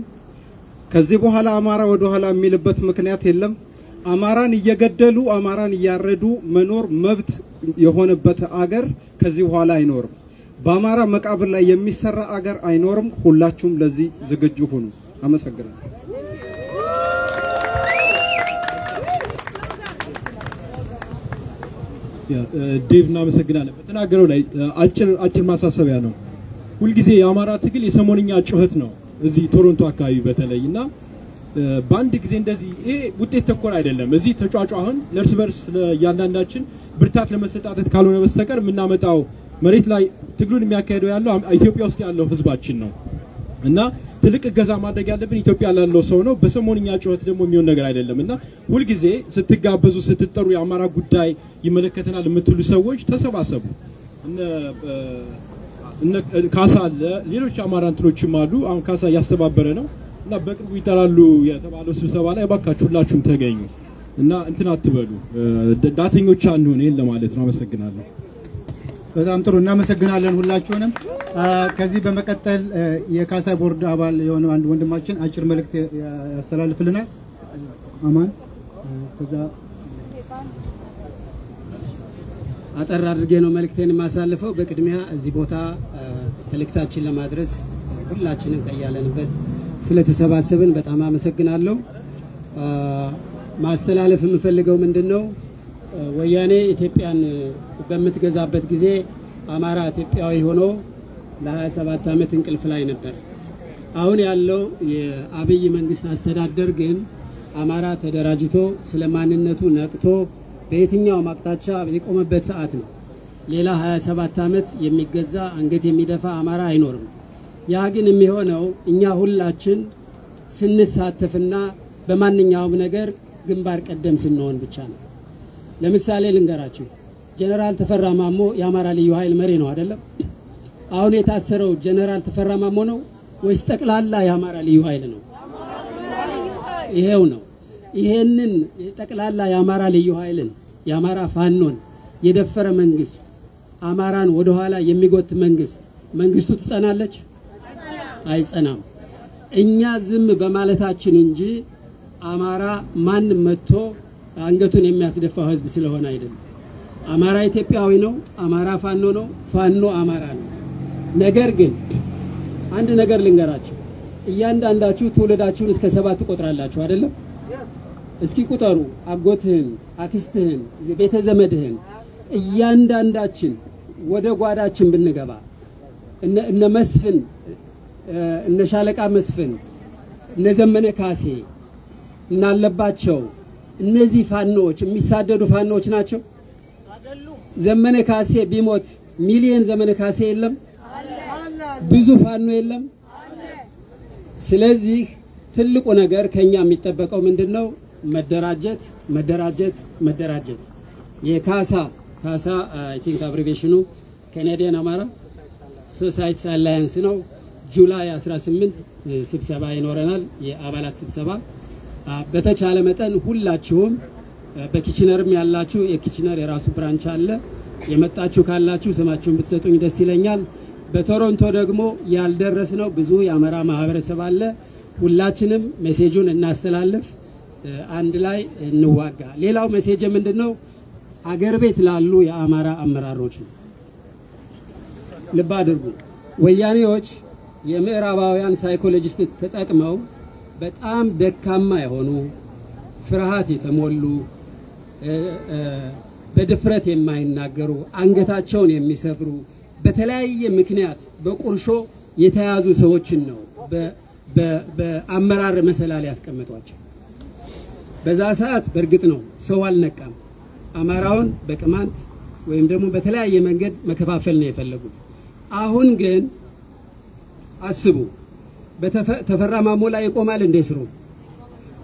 ከዚህ በኋላ አማራ ወደ ኋላ የሚልበት ምክንያት የለም። አማራን እየገደሉ አማራን እያረዱ መኖር መብት የሆነበት አገር ከዚህ በኋላ አይኖርም። በአማራ መቃብር ላይ የሚሰራ አገር አይኖርም። ሁላችሁም ለዚህ ዝግጁ ሁኑ። አመሰግናለሁ። ዴቭ እናመሰግናለን። በተናገረው ላይ አጭር አጭር ማሳሰቢያ ነው። ሁልጊዜ የአማራ ትግል የሰሞንኛ ጩኸት ነው እዚህ ቶሮንቶ አካባቢ በተለይ እና በአንድ ጊዜ እንደዚህ ይሄ ውጤት ተኮር አይደለም። እዚህ ተጫጫህን ለእርስ በርስ እያንዳንዳችን ብርታት ለመሰጣጠት ካልሆነ በስተቀር የምናመጣው መሬት ላይ ትግሉን የሚያካሄደው ያለው ኢትዮጵያ ውስጥ ያለው ህዝባችን ነው እና ትልቅ እገዛ ማድረግ ያለብን ኢትዮጵያ ላለው ሰው ነው። በሰሞንኛ ጩኸት ደግሞ የሚሆን ነገር አይደለም እና ሁልጊዜ ስትጋበዙ ስትጠሩ የአማራ ጉዳይ ይመለከተናል የምትሉ ሰዎች ተሰባሰቡ። ካሳ አለ፣ ሌሎች አማራ እንትኖችም አሉ። አሁን ካሳ እያስተባበረ ነው እና በቅርቡ ይጠራሉ የተባለው ስብሰባ ላይ እባካችሁ ሁላችሁም ተገኙ እና እንትን አትበሉ፣ ዳተኞች ይህን ለማለት ነው። አመሰግናለሁ። በጣም ጥሩ እናመሰግናለን ሁላችሁንም። ከዚህ በመቀጠል የካሳ ቦርድ አባል የሆነው አንድ ወንድማችን አጭር መልእክት ያስተላልፍልናል። አማን ከዛ አጠር አድርጌ ነው መልእክቴን የማሳልፈው። በቅድሚያ እዚህ ቦታ መልእክታችን ለማድረስ ሁላችንም ከያለንበት ስለተሰባሰብን በጣም አመሰግናለሁ። ማስተላለፍ የምፈልገው ምንድን ነው? ወያኔ ኢትዮጵያን በምትገዛበት ጊዜ አማራ ኢትዮጵያዊ ሆኖ ለ27 ዓመት እንቅልፍ ላይ ነበር። አሁን ያለው የአብይ መንግስት አስተዳደር ግን አማራ ተደራጅቶ ስለ ማንነቱ ነቅቶ በየትኛውም አቅጣጫ የቆመበት ሰዓት ነው። ሌላ 27 ዓመት የሚገዛ አንገት የሚደፋ አማራ አይኖርም። ያ ግን የሚሆነው እኛ ሁላችን ስንሳተፍና በማንኛውም ነገር ግንባር ቀደም ስንሆን ብቻ ነው። ለምሳሌ ልንገራችሁ። ጀነራል ተፈራ ማሞ የአማራ ልዩ ኃይል መሪ ነው አይደለም? አሁን የታሰረው ጀነራል ተፈራ ማሞ ነው ወይስ ጠቅላላ የአማራ ልዩ ኃይል ነው? ይሄው ነው። ይሄንን ጠቅላላ የአማራ ልዩ ኃይልን የአማራ ፋኖን የደፈረ መንግስት አማራን ወደኋላ የሚጎት መንግስት መንግስቱ ትጸናለች? አይጸናም። እኛ ዝም በማለታችን እንጂ አማራ ማንም መጥቶ አንገቱን የሚያስደፋው ህዝብ ስለሆነ አይደለም። አማራ ኢትዮጵያዊ ነው። አማራ ፋኖ ነው። ፋኖ አማራ ነው። ነገር ግን አንድ ነገር ልንገራችሁ። እያንዳንዳችሁ ትውልዳችሁን እስከ ሰባት ትቆጥራላችሁ አይደለም? እስኪ ቁጠሩ። አጎትህን፣ አክስትህን፣ ቤተ ዘመድህን እያንዳንዳችን ወደ ጓዳችን ብንገባ እነ መስፍን እነ ሻለቃ መስፍን እነ ዘመነ ካሴ እናለባቸው እነዚህ ፋኖዎች የሚሳደዱ ፋኖዎች ናቸው። ዘመነ ካሴ ቢሞት ሚሊየን ዘመነ ካሴ የለም፣ ብዙ ፋኖ የለም። ስለዚህ ትልቁ ነገር ከኛ የሚጠበቀው ምንድን ነው? መደራጀት፣ መደራጀት፣ መደራጀት። የካሳ ካሳ I think abbreviation ኑ Canadian Amhara Societies Alliance ነው። July 18 ስብሰባ ይኖረናል፣ የአባላት ስብሰባ። በተቻለ መጠን ሁላችሁም በኪችነርም ያላችሁ የኪችነር የራሱ branch አለ። የመጣችሁ ካላችሁ ስማችሁን ብትሰጡኝ ደስ ይለኛል። በቶሮንቶ ደግሞ ያልደረስነው ብዙ የአማራ ማህበረሰብ አለ። ሁላችንም message ኡን እናስተላልፍ፣ አንድ ላይ እንዋጋ። ሌላው message ምንድን ነው? አገር ቤት ላሉ የአማራ አመራሮች ነው። ልብ አድርጉ። ወያኔዎች የምዕራባውያን psychologist ተጠቅመው በጣም ደካማ የሆኑ ፍርሃት የተሞሉ በድፍረት የማይናገሩ አንገታቸውን የሚሰብሩ በተለያየ ምክንያት በቁርሾ የተያዙ ሰዎችን ነው በአመራር መሰላል ያስቀመጧቸው። በዛ ሰዓት በእርግጥ ነው ሰው አልነቃም። አማራውን በቅማንት ወይም ደግሞ በተለያየ መንገድ መከፋፈል ነው የፈለጉት። አሁን ግን አስቡ፣ በተፈራ ማሞ ላይ ይቆማል እንዴ ስሩ?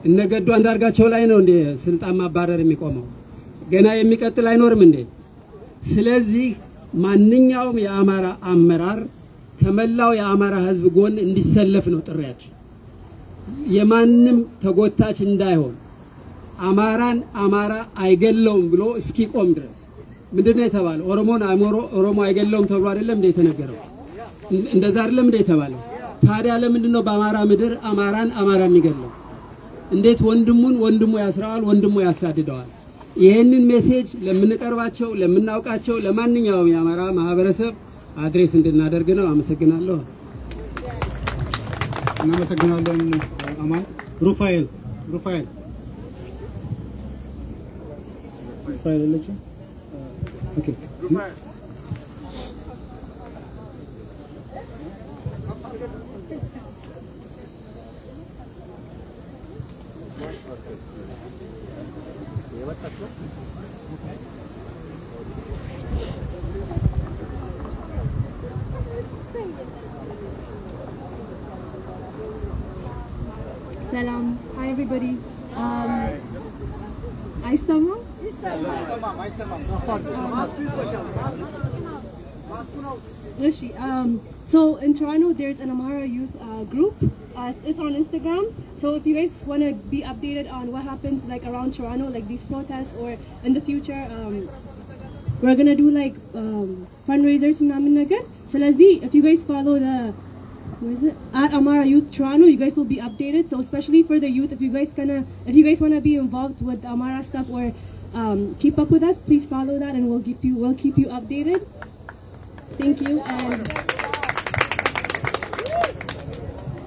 እነ ገዱ አንዳርጋቸው ላይ ነው እንዴ ስልጣን ማባረር የሚቆመው? ገና የሚቀጥል አይኖርም እንዴ? ስለዚህ ማንኛውም የአማራ አመራር ከመላው የአማራ ሕዝብ ጎን እንዲሰለፍ ነው ጥሪያችን። የማንም ተጎታች እንዳይሆን አማራን አማራ አይገለውም ብሎ እስኪቆም ድረስ ምንድነው የተባለው? ኦሮሞን ኦሮሞ አይገለውም ተብሎ አይደለም እንደ የተነገረው? እንደዛ አይደለም እንደ የተባለው? ታዲያ ለምንድን ነው በአማራ ምድር አማራን አማራ የሚገለው? እንዴት ወንድሙን ወንድሙ ያስረዋል፣ ወንድሙ ያሳድደዋል? ይህንን message ለምንቀርባቸው ለምናውቃቸው ለማንኛውም የአማራ ማህበረሰብ address እንድናደርግ ነው። አመሰግናለሁ። እናመሰግናለን። አማን ሩፋኤል ሩፋኤል ሩፋኤል? Okay Salam. everybody. Um, Aisamam? Aisamam. Um, so in Toronto, there's an Amara youth uh, group. Uh, it's on Instagram. So if you guys want to be updated on what happens like around Toronto, like these protests or in the future, um, we're going to do like um, fundraisers. So if you guys follow the where is it? At Amara Youth Toronto you guys will be updated. So especially for the youth if you guys gonna if you guys want to be involved with Amara stuff or um, keep up with us please follow that and we'll keep you we'll keep you updated. Thank you and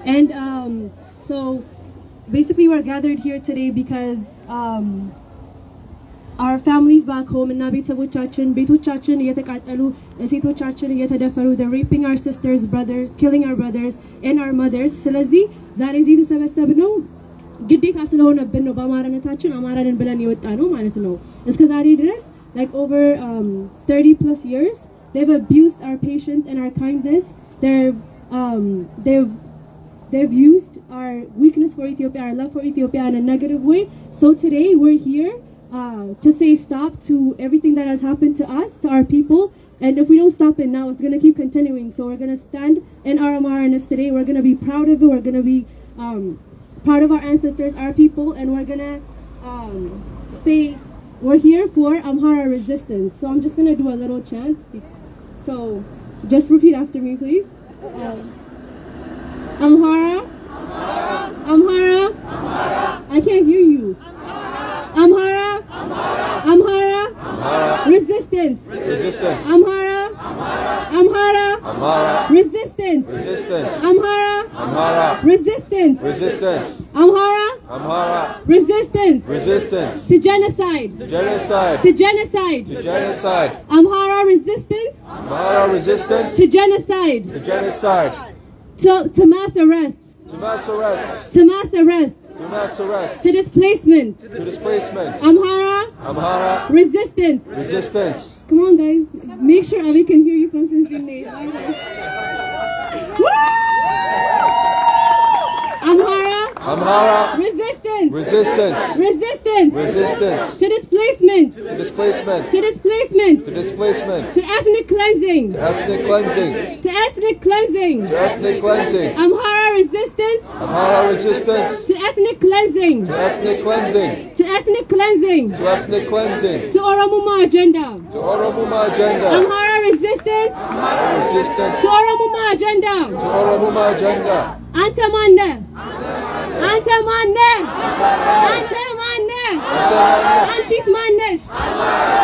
and um, so basically we're gathered here today because um, our families back home እና ቤተሰቦቻችን ቤቶቻችን እየተቃጠሉ ሴቶቻችን እየተደፈሩ they're raping our sisters brothers killing our brothers and our mothers ስለዚህ ዛሬ እዚህ የተሰበሰብነው ግዴታ ስለሆነብን ነው በአማራነታችን አማራንን ብለን የወጣ ነው ማለት ነው እስከ ዛሬ ድረስ like over um, 30 plus years they've abused our patience and our kindness they're um, they've they've used our weakness for Ethiopia, our love for Ethiopia in a negative way. So today we're here uh, to say stop to everything that has happened to us, to our people. And if we don't stop it now, it's going to keep continuing. So we're going to stand in our today. We're going to be proud of it. We're going to be um, proud of our ancestors, our people, and we're going to um, say we're here for Amhara resistance. So I'm just going to do a little chant. So just repeat after me, please. Um, Amhara. Amhara. I can't hear you. Amhara. Amhara. Resistance. Resistance. Amhara. Amhara. Amhara. Resistance. Resistance. Amhara. Amhara. Resistance. Resistance. Amhara. Amhara. Resistance. Resistance. To genocide. Genocide. To genocide. To genocide. Amhara resistance. Amhara resistance. To genocide. To genocide. To, to mass arrests. To mass arrests. To mass arrests. To mass arrests. To displacement. To displacement. Amhara. Amhara. Resistance. Resistance. Come on, guys. Make sure Abby can hear you from Cincinnati. Amhara. Amhara. Resistance. Resistance. Resistance. Resistance. To displacement. To displacement. To displacement. To displacement. To ethnic cleansing. To ethnic cleansing. To ethnic cleansing. To ethnic cleansing. Amhara resistance. Amhara resistance. To ethnic cleansing. To ethnic cleansing. To ethnic cleansing. To ethnic cleansing. To Oromuma agenda. To Oromuma agenda. Amhara resistance to Oromo agenda. To Oromo agenda. Antamanda. Antamanda. Antamanda. Anchis Mandesh.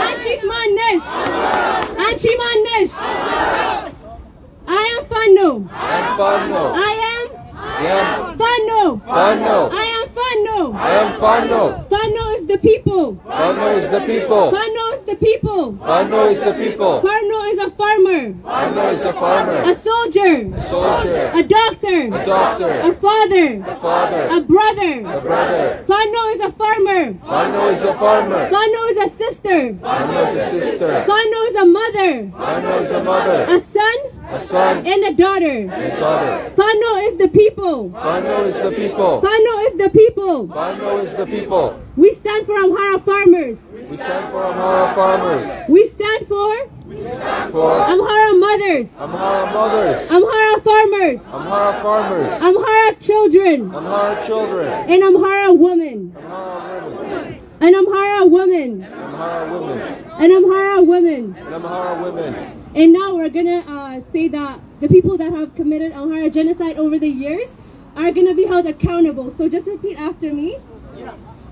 Anchis Mandesh. Anchi Mandesh. I am Fando. I am Fano. I am Fano. Fano. I am Fano. I am Fano. Fano is the people. Fano is the people. Fano is the people. Fano is the people. Fano is a farmer. Fano is a farmer. A soldier. A soldier. A doctor. A doctor. A father. A father. A brother. A brother. Fano is a farmer. Fano is a farmer. Fano is a sister. Fano is a sister. Fano is a mother. Fano is a mother. A son. A son. And a daughter. A daughter. Fano is the people. Fano is the people. Fano is the people. Fano is the people. We stand for Amhara farmers. We stand for Amhara farmers. We stand for For Amhara mothers. Amhara mothers. Amhara farmers. Amhara farmers. Amhara children. Amhara children. And Amhara women. Amhara women. An Amhara woman. Amhara women. An Amhara woman. And Amhara women. And now we're gonna uh, say that the people that have committed Amhara genocide over the years are gonna be held accountable. So just repeat after me.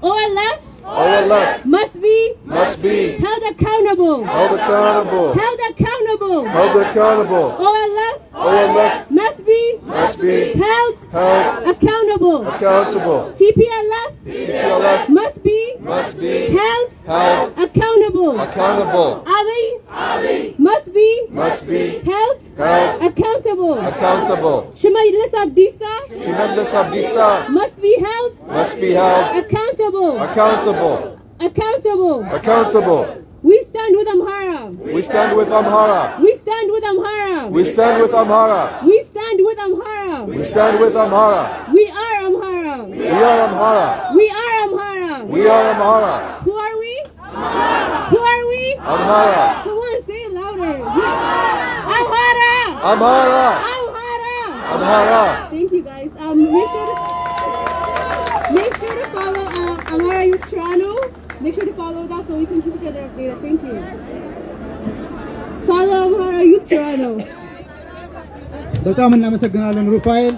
OLF OLF must be must be held accountable. held accountable. Held accountable. Held accountable. OLF OLF must be must be held held accountable. accountable. TPLF TPLF must be must be held held accountable. accountable. Ali must be Must be held held accountable. accountable. Shemaidlis Abdisa Tremendous Abdisa must be held must be held accountable. accountable. Accountable. Accountable. We stand with Amhara. We stand with Amhara. We stand with Amhara. We stand with Amhara. We stand with Amhara. We stand with Amhara. We are Amhara. We are Amhara. We are Amhara. We are Amhara. Who are we? Who are we? Amhara. Come on, say it louder. Amhara. Amhara. Amhara. Amhara. Thank you guys. Um, make sure to make sure to follow uh, Amara Youth Toronto. Make sure to follow that so we can keep each other updated. Thank you. Follow Amara Youth Toronto. በጣም እናመሰግናለን ሩፋኤል።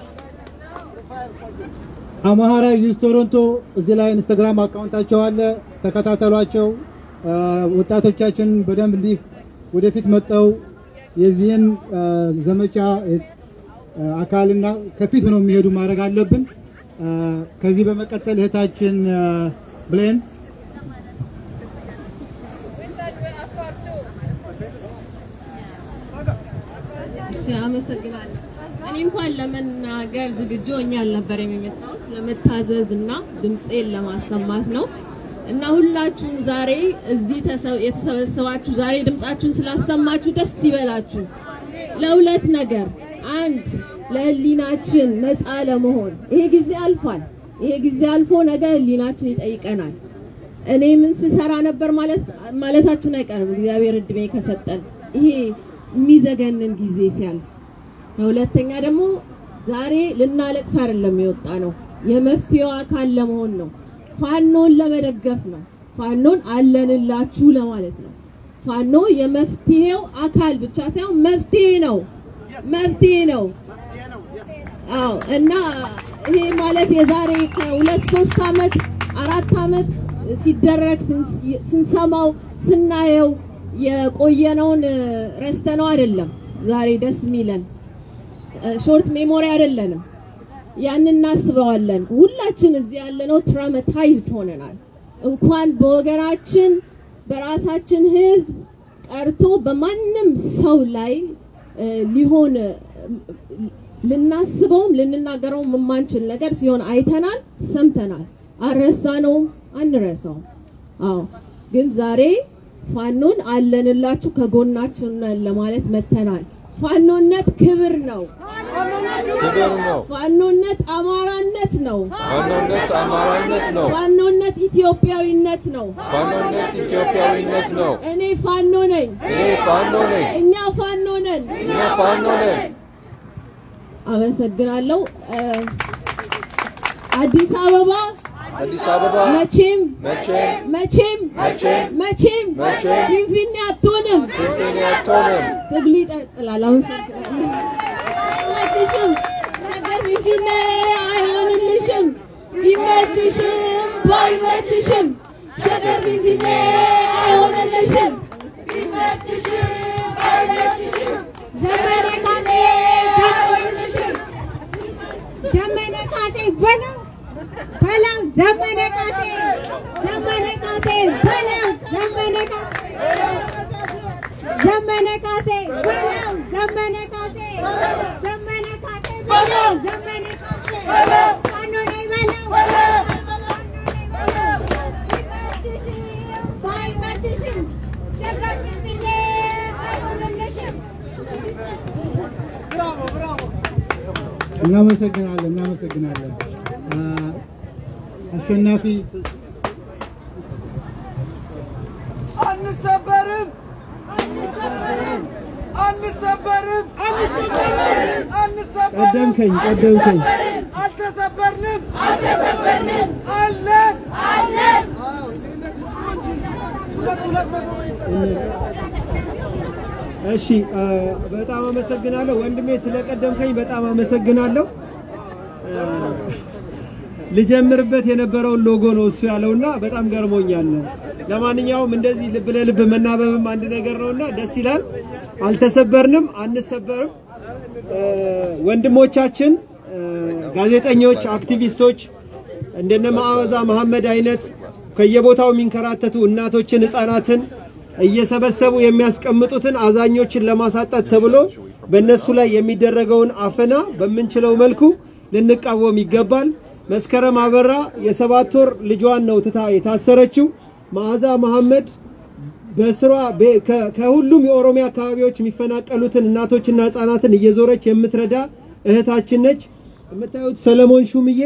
አማራ ዩዝ ቶሮንቶ እዚህ ላይ ኢንስታግራም አካውንታቸው አለ፣ ተከታተሏቸው። ወጣቶቻችን በደንብ እንዲህ ወደፊት መጠው የዚህን ዘመቻ አካልና ከፊት ሆነው የሚሄዱ ማድረግ አለብን። ከዚህ በመቀጠል እህታችን ብሌን አመሰግናለሁ። እኔ እንኳን ለመናገር ዝግጁ ሆኜ አልነበረም የመጣሁት ለመታዘዝ እና ድምፄን ለማሰማት ነው እና ሁላችሁም ዛሬ እዚህ ተሰ- የተሰበሰባችሁ ዛሬ ድምጻችሁን ስላሰማችሁ ደስ ይበላችሁ። ለሁለት ነገር፣ አንድ ለህሊናችን ነፃ ለመሆን ይሄ ጊዜ አልፏል። ይሄ ጊዜ አልፎ ነገ ህሊናችን ይጠይቀናል። እኔ ምን ስሰራ ነበር ማለት ማለታችን አይቀርም እግዚአብሔር እድሜ ከሰጠን ይሄ የሚዘገንን ጊዜ ሲያልፍ ሁለተኛ ደግሞ ዛሬ ልናለቅስ አይደለም የወጣ ነው፣ የመፍትሄው አካል ለመሆን ነው። ፋኖን ለመደገፍ ነው። ፋኖን አለንላችሁ ለማለት ነው። ፋኖ የመፍትሄው አካል ብቻ ሳይሆን መፍትሄ ነው፣ መፍትሄ ነው። አዎ እና ይሄ ማለት የዛሬ ከሁለት ሶስት አመት አራት አመት ሲደረግ ስንሰማው ስናየው የቆየነውን ረስተነው አይደለም ዛሬ ደስ የሚለን short memory አይደለንም። ያን እናስበዋለን። ሁላችን እዚህ ያለነው traumatized ሆነናል። እንኳን በወገናችን በራሳችን ህዝብ ቀርቶ በማንም ሰው ላይ ሊሆን ልናስበውም ልንናገረውም የማንችል ነገር ሲሆን አይተናል፣ ሰምተናል። አልረሳነውም፣ አንረሳውም። አዎ ግን ዛሬ ፋኖን አለንላችሁ ከጎናችን ነን ለማለት መተናል። ፋኖነት ክብር ነው። ክብር ነው። ፋኖነት አማራነት ነው። ፋኖነት አማራነት ነው። ፋኖነት ኢትዮጵያዊነት ነው። ፋኖነት ኢትዮጵያዊነት ነው። እኔ ፋኖ ነኝ። እኔ ፋኖ ነኝ። እኛ ፋኖ ነን። እኛ ፋኖ ነን። አመሰግናለሁ። አዲስ አበባ መቼም መቼም መቼም ፊንፊኔ አትሆንም። ትግሉ ይቀጥላል። አመሰግናለሁ። አይመችሽም፣ ነገር ፊንፊኔ አይሆንልሽም። ቢመችሽም ባይመችሽም ሸገር ፊንፊኔ አይሆንልሽም። ቢመችሽም ባይመችሽም ዘመነ ካሴ አይሆንልሽም። ዘመነ ካሴ በለው भला जमाने खातिर जमाने खातिर भला जमाने का जमाने खातिर भला जमाने खातिर जमाने खातिर भला जमाने खातिर कानून नहीं भला Bravo, bravo. Namaste, Gnalem. Namaste, Gnalem. Uh, አሸናፊ አንሰበርም! አንሰበርም! አንሰበርም ቀደምከኝ ቀደምከኝ። አልተሰበርንም! አልተሰበርንም! አለን አለን እሺ በጣም አመሰግናለሁ። ወንድሜ ስለቀደምከኝ በጣም አመሰግናለሁ። ልጀምርበት የነበረውን ሎጎ ነው እሱ ያለውና በጣም ገርሞኛል። ለማንኛውም እንደዚህ ልብ ለልብ መናበብም አንድ ነገር ነውና ደስ ይላል። አልተሰበርንም፣ አንሰበርም። ወንድሞቻችን ጋዜጠኞች፣ አክቲቪስቶች እንደነ መዓዛ መሐመድ አይነት ከየቦታው የሚንከራተቱ እናቶችን፣ ህፃናትን እየሰበሰቡ የሚያስቀምጡትን አዛኞችን ለማሳጣት ተብሎ በእነሱ ላይ የሚደረገውን አፈና በምንችለው መልኩ ልንቃወም ይገባል። መስከረም አበራ የሰባት ወር ልጇን ነው ትታ የታሰረችው። መዓዛ መሐመድ በስሯ ከሁሉም የኦሮሚያ አካባቢዎች የሚፈናቀሉትን እናቶችና ህጻናትን እየዞረች የምትረዳ እህታችን ነች። የምታዩት ሰለሞን ሹምዬ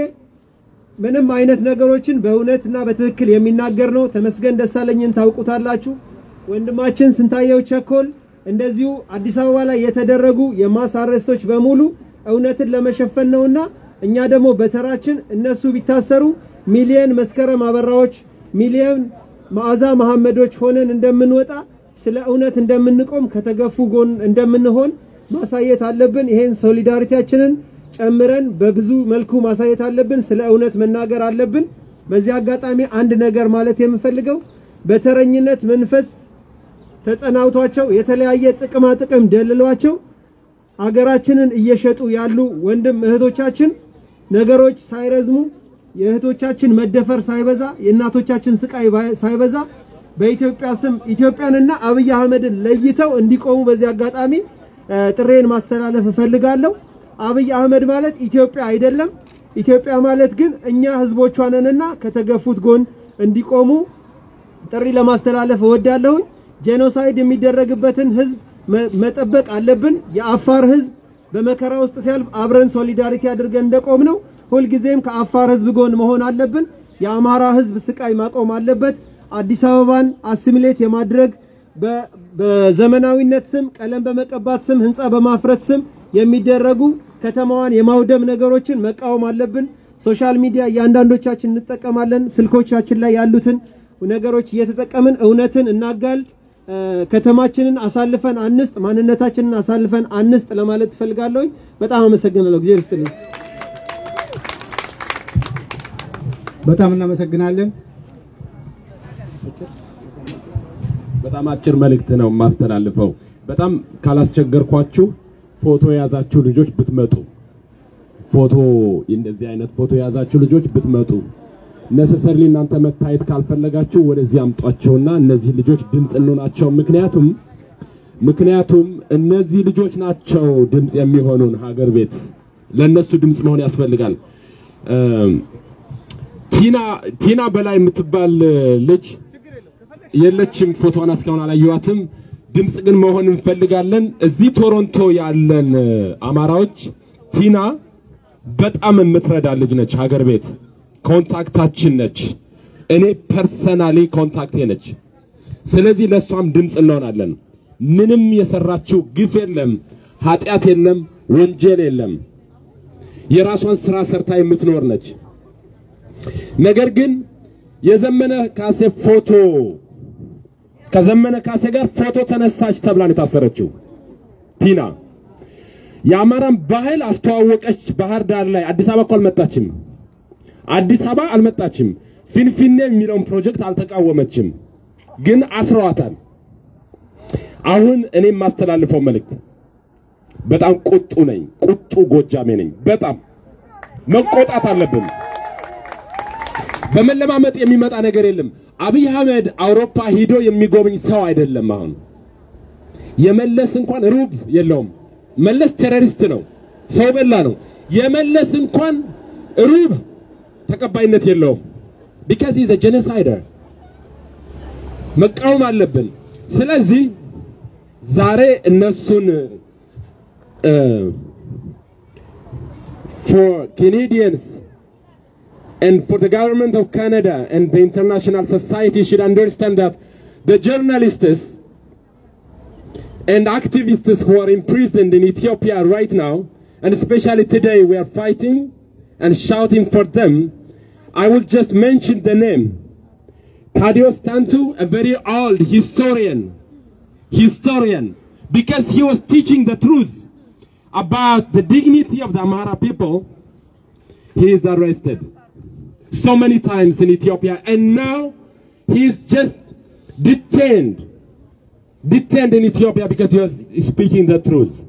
ምንም አይነት ነገሮችን በእውነትና በትክክል የሚናገር ነው። ተመስገን ደሳለኝን ታውቁታላችሁ። ወንድማችን ስንታየው ቸኮል እንደዚሁ አዲስ አበባ ላይ የተደረጉ የማስ አረስቶች በሙሉ እውነትን ለመሸፈን ነውና እኛ ደግሞ በተራችን እነሱ ቢታሰሩ ሚሊየን መስከረም አበራዎች ሚሊየን መዓዛ መሐመዶች ሆነን እንደምንወጣ ስለ እውነት እንደምንቆም ከተገፉ ጎን እንደምንሆን ማሳየት አለብን። ይሄን ሶሊዳሪቲያችንን ጨምረን በብዙ መልኩ ማሳየት አለብን። ስለ እውነት መናገር አለብን። በዚህ አጋጣሚ አንድ ነገር ማለት የምፈልገው በተረኝነት መንፈስ ተጸናውቷቸው የተለያየ ጥቅማ ጥቅም ደልሏቸው አገራችንን እየሸጡ ያሉ ወንድም እህቶቻችን ነገሮች ሳይረዝሙ የእህቶቻችን መደፈር ሳይበዛ የእናቶቻችን ስቃይ ሳይበዛ በኢትዮጵያ ስም ኢትዮጵያንና አብይ አህመድን ለይተው እንዲቆሙ በዚህ አጋጣሚ ጥሬን ማስተላለፍ እፈልጋለሁ። አብይ አህመድ ማለት ኢትዮጵያ አይደለም። ኢትዮጵያ ማለት ግን እኛ ህዝቦቿ ነንና ከተገፉት ጎን እንዲቆሙ ጥሪ ለማስተላለፍ እወዳለሁኝ። genocide የሚደረግበትን ህዝብ መጠበቅ አለብን። የአፋር ህዝብ በመከራ ውስጥ ሲያልፍ አብረን solidarity አድርገን እንደቆም ነው። ሁልጊዜም ከአፋር ህዝብ ጎን መሆን አለብን። የአማራ ህዝብ ስቃይ ማቆም አለበት። አዲስ አበባን assimilate የማድረግ በዘመናዊነት ስም ቀለም በመቀባት ስም ህንፃ በማፍረት ስም የሚደረጉ ከተማዋን የማውደም ነገሮችን መቃወም አለብን። social media እያንዳንዶቻችን እንጠቀማለን። ስልኮቻችን ላይ ያሉትን ነገሮች እየተጠቀምን እውነትን እናጋልጥ። ከተማችንን አሳልፈን አንስጥ፣ ማንነታችንን አሳልፈን አንስጥ ለማለት እፈልጋለሁ። በጣም አመሰግናለሁ። እግዚአብሔር ይስጥልኝ። በጣም እናመሰግናለን። በጣም አጭር መልእክት ነው የማስተላልፈው። በጣም ካላስቸገርኳችሁ ፎቶ የያዛችሁ ልጆች ብትመጡ፣ ፎቶ እንደዚህ አይነት ፎቶ የያዛችሁ ልጆች ብትመጡ፣ ነሰሰርሊ እናንተ መታየት ካልፈለጋችሁ ወደዚህ አምጧቸውና እነዚህ ልጆች ድምፅ እንሆናቸው። ምክንያቱም ምክንያቱም እነዚህ ልጆች ናቸው ድምፅ የሚሆኑን ሀገር ቤት ለነሱ ድምፅ መሆን ያስፈልጋል። ቲና ቲና በላይ የምትባል ልጅ የለችም። ፎቶዋን እስካሁን አላየኋትም። ድምፅ ግን መሆን እንፈልጋለን። እዚህ ቶሮንቶ ያለን አማራዎች ቲና በጣም የምትረዳ ልጅ ነች። ሀገር ቤት contact ኣችን ነች። እኔ personally contact ኤ ነች። ስለዚህ ለእሷም ድምፅ እንሆናለን። ምንም የሰራችው ግፍ የለም፣ ኃጢአት የለም፣ ወንጀል የለም። የራሷን ስራ ሰርታ የምትኖር ነች። ነገር ግን የዘመነ ካሴ ፎቶ ከዘመነ ካሴ ጋር ፎቶ ተነሳች ተብላ ነው የታሰረችው ቲና። የአማራን ባህል አስተዋወቀች ባህር ዳር ላይ። አዲስ አበባ እኮ አልመጣችም። አዲስ አበባ አልመጣችም። ፊንፊኔ የሚለውን ፕሮጀክት አልተቃወመችም፣ ግን አስረዋታል። አሁን እኔ የማስተላልፈው መልእክት በጣም ቁጡ ነኝ፣ ቁጡ ጎጃሜ ነኝ። በጣም መቆጣት አለብን። በመለማመጥ የሚመጣ ነገር የለም። አብይ አህመድ አውሮፓ ሂዶ የሚጎበኝ ሰው አይደለም። አሁን የመለስ እንኳን ሩብ የለውም። መለስ terrorist ነው፣ ሰው በላ ነው። የመለስ እንኳን ሩብ ተቀባይነት የለውም። ቢካዝ ኢዝ ጄኖሳይደር መቃወም አለብን። ስለዚህ ዛሬ እነሱን ፎር ኬኔዲየንስ and for the government of Canada and the international society should understand that the journalists and activists who are imprisoned in Ethiopia right now, and especially today we are fighting and shouting for them, I will just mention the name. Thaddeus Tantu, a very old historian, historian, because he was teaching the truth about the dignity of the Amhara people, he is arrested so many times in Ethiopia, and now he is just detained, detained in Ethiopia because he was speaking the truth.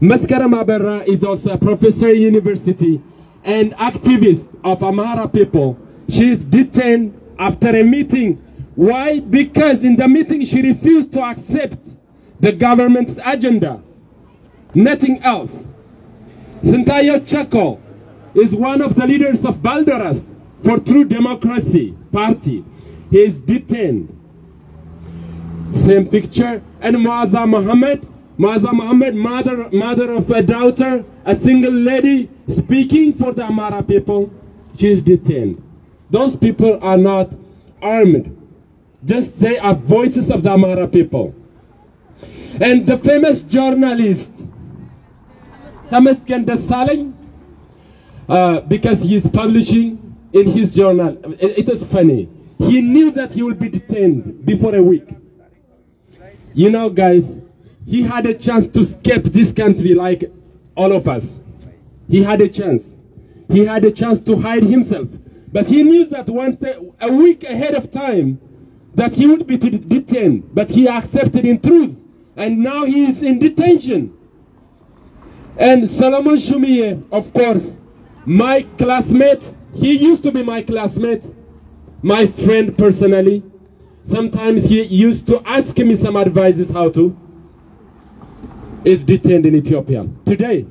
Maskaram Abera is also a professor at university and activist of Amara people. She is detained after a meeting. Why? Because in the meeting she refused to accept the government's agenda. Nothing else. Sintayo Chako is one of the leaders of Balderas for True Democracy Party. He is detained. Same picture. And Muazza Muhammad, Muazza Muhammad, mother, mother of a daughter, a single lady speaking for the Amara people, she is detained. Those people are not armed. Just they are voices of the Amara people. And the famous journalist, Tamasken Desalegn, uh, because he is publishing in his journal. It, it is funny. He knew that he will be detained before a week. You know, guys, he had a chance to escape this country like all of us. He had a chance. He had a chance to hide himself. But he knew that once a, week ahead of time that he would be detained. But he accepted in truth. And now he is in detention. And Solomon Shumiye, of course, my classmate, he used to be my classmate, my friend personally. Sometimes he used to ask me some advices how to. is detained in Ethiopia. Today,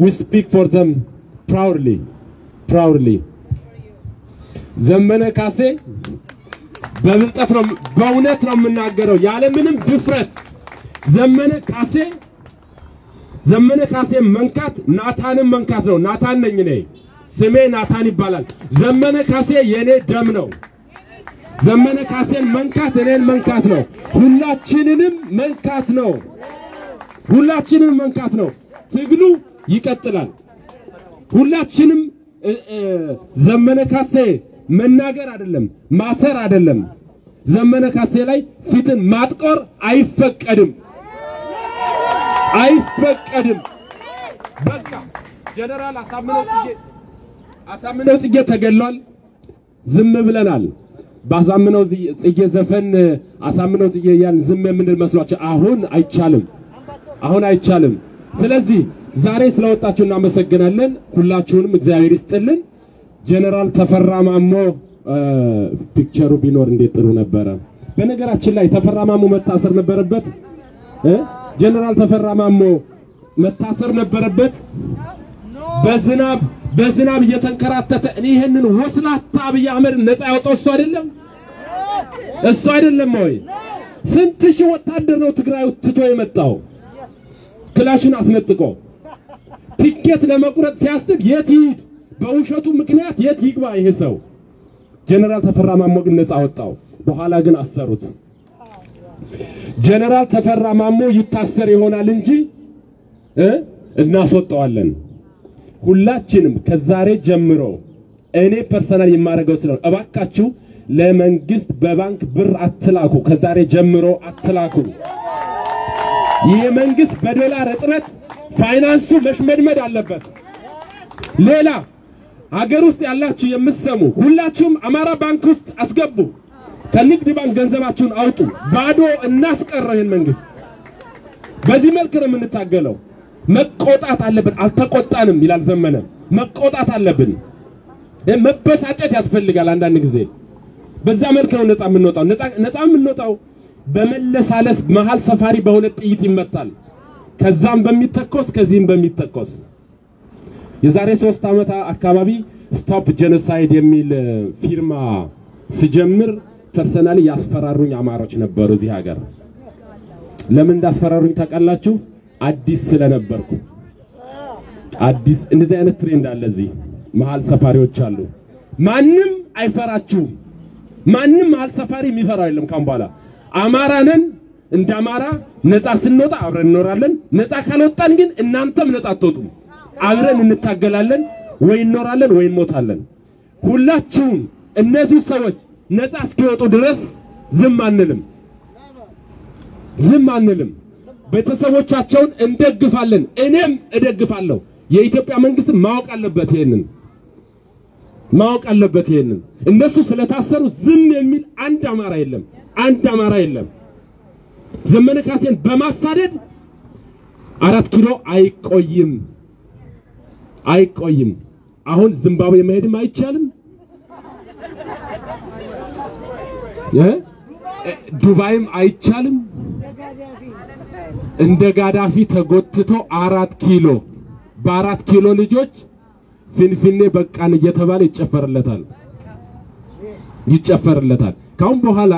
we speak for them proudly, proudly. ዘመነ ካሴ በብልጠት ነው በእውነት ነው የምናገረው ያለ ምንም ድፍረት ዘመነ ካሴ ዘመነ ካሴ መንካት ናታንን መንካት ነው። ናታን ነኝ እኔ ስሜ ናታን ይባላል። ዘመነ ካሴ የኔ ደም ነው። ዘመነ ካሴን መንካት እኔን መንካት ነው። ሁላችንንም መንካት ነው። ሁላችንም መንካት ነው። ትግሉ ይቀጥላል። ሁላችንም ዘመነ ካሴ መናገር አይደለም ማሰር አይደለም። ዘመነ ካሴ ላይ ፊትን ማጥቆር አይፈቀድም፣ አይፈቀድም። በቃ ጀነራል አሳምነው ጽጌ አሳምነው ጽጌ ተገሏል። ዝም ብለናል። በአሳምነው ጽጌ ዘፈን አሳምነው ጽጌ ያን ዝም የምንል መስሏቸው አሁን አይቻልም፣ አሁን አይቻልም። ስለዚህ ዛሬ ስለወጣችሁ እናመሰግናለን። ሁላችሁንም እግዚአብሔር ይስጥልን። ጀነራል ተፈራ ማሞ ፒክቸሩ ቢኖር እንዴት ጥሩ ነበረ። በነገራችን ላይ ተፈራ ማሞ መታሰር ነበረበት? ጀነራል ተፈራ ማሞ መታሰር ነበረበት። በዝናብ በዝናብ እየተንከራተተ እኔ ይህንን ወስላታ አብይ አህመድ ነፃ ያወጣው እሱ አይደለም እሱ አይደለም ወይ? ስንት ሺህ ወታደር ነው ትግራይ ትቶ የመጣው ክላሽን አስነጥቆ ቲኬት ለመቁረጥ ሲያስብ የት ይሂድ? በውሸቱ ምክንያት የት ይግባ ይሄ ሰው? ጀነራል ተፈራ ማሞ ግን ነፃ ወጣው። በኋላ ግን አሰሩት። ጀነራል ተፈራ ማሞ ይታሰር ይሆናል እንጂ እናስወጣዋለን። ሁላችንም ከዛሬ ጀምሮ እኔ personal የማደርገው ስለ እባካችሁ ለመንግስት በባንክ ብር አትላኩ። ከዛሬ ጀምሮ አትላኩ። ይህ መንግስት በዶላር እጥረት ፋይናንሱ መሽመድመድ አለበት። ሌላ ሀገር ውስጥ ያላችሁ የምትሰሙ ሁላችሁም አማራ ባንክ ውስጥ አስገቡ። ከንግድ ባንክ ገንዘባችሁን አውጡ። ባዶ እናስቀረው ይህን መንግስት። በዚህ መልክ ነው የምንታገለው። መቆጣት አለብን። አልተቆጣንም ይላል ዘመነ። መቆጣት አለብን። መበሳጨት ያስፈልጋል አንዳንድ ጊዜ። በዛ መልክ ነው ነፃ የምንወጣው። ነፃ የምንወጣው በመለሳለስ መሀል ሰፋሪ በሁለት ጥይት ይመታል። ከዛም በሚተኮስ ከዚህም በሚተኮስ የዛሬ ሶስት ዓመት አካባቢ stop genocide የሚል ፊርማ ስጀምር personally ያስፈራሩኝ አማሮች ነበሩ እዚህ ሀገር። ለምን እንዳስፈራሩኝ ታውቃላችሁ? አዲስ ስለነበርኩ። አዲስ እንደዚህ አይነት trend አለ እዚህ መሀል ሰፋሪዎች አሉ። ማንም አይፈራችሁም። ማንም መሀል ሰፋሪ የሚፈራው የለም። ካሁን በኋላ አማራ ነን። እንደ አማራ ነፃ ስንወጣ አብረን እንኖራለን። ነፃ ካልወጣን ግን እናንተም ነፃ አትወጡም። አብረን እንታገላለን። ወይ እንኖራለን ወይ እንሞታለን። ሁላችሁም እነዚህ ሰዎች ነፃ እስኪወጡ ድረስ ዝም አንልም፣ ዝም አንልም። ቤተሰቦቻቸውን እንደግፋለን። እኔም እደግፋለሁ። የኢትዮጵያ መንግስት ማወቅ አለበት ይሄንን ማወቅ አለበት ይሄንን። እነሱ ስለታሰሩ ዝም የሚል አንድ አማራ የለም፣ አንድ አማራ የለም። ዘመነ ካሴን በማሳደድ አራት ኪሎ አይቆይም፣ አይቆይም። አሁን ዚምባብዌ መሄድም አይቻልም ዱባይም አይቻልም። እንደ ጋዳፊ ተጎትቶ አራት ኪሎ በአራት ኪሎ ልጆች ፊንፊኔ በቃን እየተባለ ይጨፈርለታል ይጨፈርለታል። ካሁን በኋላ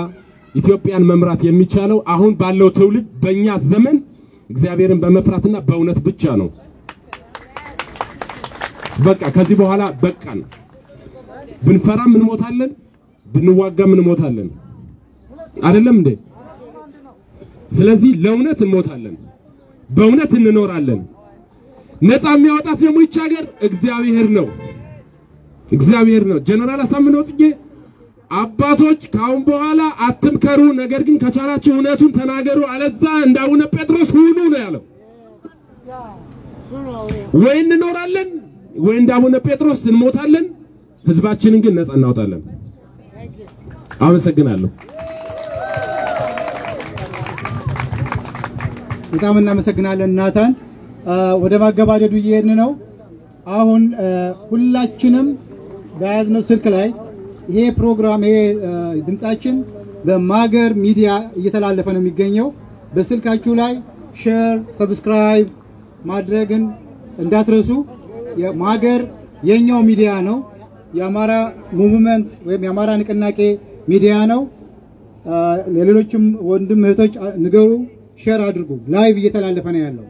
ኢትዮጵያን መምራት የሚቻለው አሁን ባለው ትውልድ በእኛ ዘመን እግዚአብሔርን በመፍራትና በእውነት ብቻ ነው። በቃ ከዚህ በኋላ በቃን። ብንፈራም እንሞታለን፣ ብንዋጋም እንሞታለን። አይደለም እንዴ? ስለዚህ ለእውነት እንሞታለን፣ በእውነት እንኖራለን። ነፃ የሚያወጣት ደግሞ ይች ሀገር እግዚአብሔር ነው፣ እግዚአብሔር ነው። ጀነራል አሳምነው ጽጌ አባቶች ካሁን በኋላ አትምከሩ፣ ነገር ግን ከቻላችሁ እውነቱን ተናገሩ፣ አለዛ እንደ አቡነ ጴጥሮስ ሁኑ ነው ያለው። ወይ እንኖራለን ወይ እንደ አቡነ ጴጥሮስ እንሞታለን። ህዝባችንን ግን ነፃ እናወጣለን። አመሰግናለሁ። በጣም እናመሰግናለን ናታን። ወደ ማገባደዱ እየሄድን ነው። አሁን ሁላችንም በያዝነው ስልክ ላይ ይሄ ፕሮግራም ይሄ ድምጻችን በማገር ሚዲያ እየተላለፈ ነው የሚገኘው። በስልካችሁ ላይ share፣ subscribe ማድረግን እንዳትረሱ። ማገር የኛው ሚዲያ ነው። የአማራ movement ወይም የአማራ ንቅናቄ ሚዲያ ነው። ለሌሎችም ወንድም እህቶች ንገሩ፣ share አድርጉ። live እየተላለፈ ነው ያለው።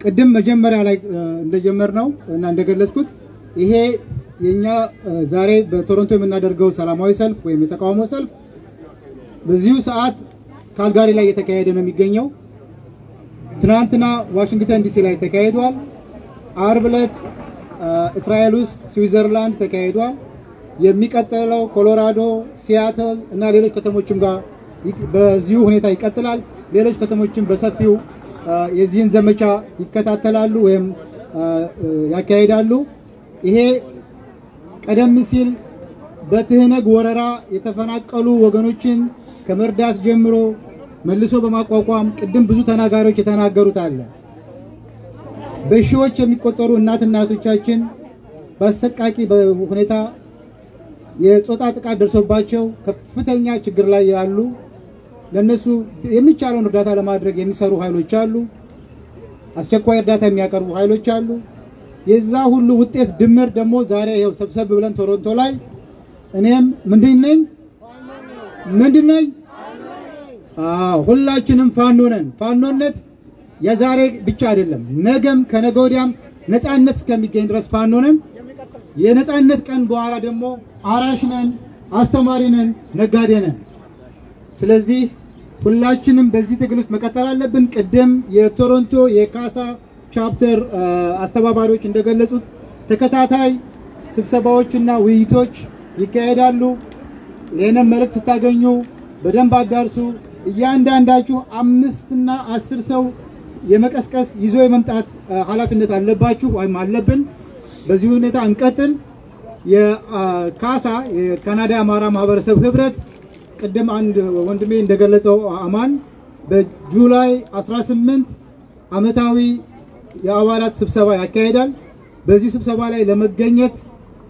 ቅድም መጀመሪያ ላይ እንደጀመርነው እና እንደገለጽኩት ይሄ የኛ ዛሬ በቶሮንቶ የምናደርገው ሰላማዊ ሰልፍ ወይም የተቃውሞ ሰልፍ በዚሁ ሰዓት ካልጋሪ ላይ እየተካሄደ ነው የሚገኘው። ትናንትና ዋሽንግተን ዲሲ ላይ ተካሂዷል። አርብ ዕለት እስራኤል ውስጥ ስዊዘርላንድ ተካሂዷል። የሚቀጥለው ኮሎራዶ፣ ሲያትል እና ሌሎች ከተሞችም ጋር በዚሁ ሁኔታ ይቀጥላል። ሌሎች ከተሞችም በሰፊው የዚህን ዘመቻ ይከታተላሉ ወይም ያካሂዳሉ። ይሄ ቀደም ሲል በትህነግ ወረራ የተፈናቀሉ ወገኖችን ከመርዳት ጀምሮ መልሶ በማቋቋም ቅድም ብዙ ተናጋሪዎች የተናገሩት አለ። በሺዎች የሚቆጠሩ እናት እናቶቻችን በአሰቃቂ ሁኔታ የጾታ ጥቃት ደርሶባቸው ከፍተኛ ችግር ላይ ያሉ ለነሱ የሚቻለውን እርዳታ ለማድረግ የሚሰሩ ኃይሎች አሉ። አስቸኳይ እርዳታ የሚያቀርቡ ኃይሎች አሉ። የዛ ሁሉ ውጤት ድምር ደግሞ ዛሬ ይኸው ሰብሰብ ብለን ቶሮንቶ ላይ እኔም ምንድን ነኝ ምንድን ነኝ? ሁላችንም ፋኖ ነን። ፋኖነት የዛሬ ብቻ አይደለም፣ ነገም ከነገ ወዲያም ነፃነት እስከሚገኝ ድረስ ፋኖ ነን። የነፃነት ቀን በኋላ ደግሞ አራሽ ነን፣ አስተማሪ ነን፣ ነጋዴ ነን። ስለዚህ ሁላችንም በዚህ ትግል ውስጥ መቀጠል አለብን። ቅድም የቶሮንቶ የካሳ ቻፕተር አስተባባሪዎች እንደገለጹት ተከታታይ ስብሰባዎችና ውይይቶች ይካሄዳሉ። ይህንን መልእክት ስታገኙ በደንብ አዳርሱ። እያንዳንዳችሁ አምስትና አስር ሰው የመቀስቀስ ይዞ የመምጣት ኃላፊነት አለባችሁ ወይም አለብን። በዚህ ሁኔታ እንቀጥል። የካሳ የካናዳ አማራ ማህበረሰብ ህብረት ቅድም አንድ ወንድሜ እንደገለጸው አማን በጁላይ 18 ዓመታዊ የአባላት ስብሰባ ያካሂዳል። በዚህ ስብሰባ ላይ ለመገኘት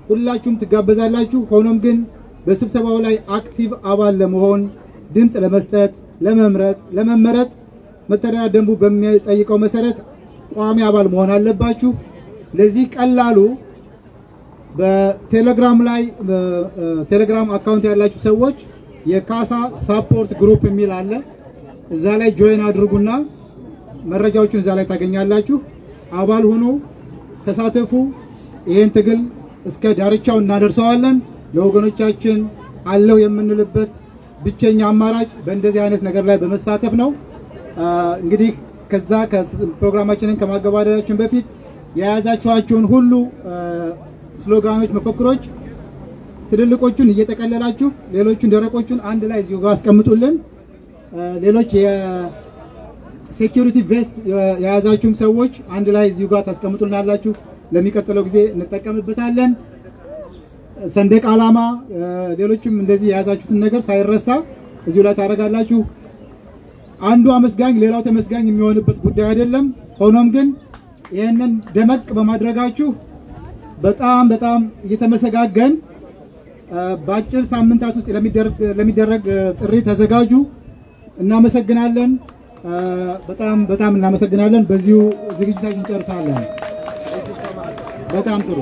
ሁላችሁም ትጋበዛላችሁ። ሆኖም ግን በስብሰባው ላይ active አባል ለመሆን ድምፅ ለመስጠት፣ ለመምረጥ፣ ለመመረጥ መተዳደሪያ ደንቡ በሚጠይቀው መሰረት ቋሚ አባል መሆን አለባችሁ። ለዚህ ቀላሉ በቴሌግራም ላይ ቴሌግራም account ያላችሁ ሰዎች የካሳ support group የሚል አለ። እዛ ላይ join አድርጉና መረጃዎቹን እዛ ላይ ታገኛላችሁ። አባል ሁኑ፣ ተሳተፉ። ይህን ትግል እስከ ዳርቻው እናደርሰዋለን። ለወገኖቻችን አለው የምንልበት ብቸኛ አማራጭ በእንደዚህ አይነት ነገር ላይ በመሳተፍ ነው። እንግዲህ ከዛ ፕሮግራማችንን ከማገባደዳችን በፊት የያዛችኋቸውን ሁሉ ስሎጋኖች፣ መፈክሮች ትልልቆቹን እየጠቀለላችሁ ሌሎቹን ደረቆቹን አንድ ላይ እዚሁ አስቀምጡልን። ሌሎች የሴኪሪቲ ቬስት የያዛችሁም ሰዎች አንድ ላይ እዚሁ ጋር ታስቀምጡልናላችሁ። ለሚቀጥለው ጊዜ እንጠቀምበታለን። ሰንደቅ ዓላማ፣ ሌሎችም እንደዚህ የያዛችሁትን ነገር ሳይረሳ እዚሁ ላይ ታደርጋላችሁ። አንዱ አመስጋኝ ሌላው ተመስጋኝ የሚሆንበት ጉዳይ አይደለም። ሆኖም ግን ይህንን ደመቅ በማድረጋችሁ በጣም በጣም እየተመሰጋገን በአጭር ሳምንታት ውስጥ ለሚደረግ ጥሪ ተዘጋጁ። እናመሰግናለን። በጣም በጣም እናመሰግናለን። በዚሁ ዝግጅታችን ጨርሳለን። በጣም ጥሩ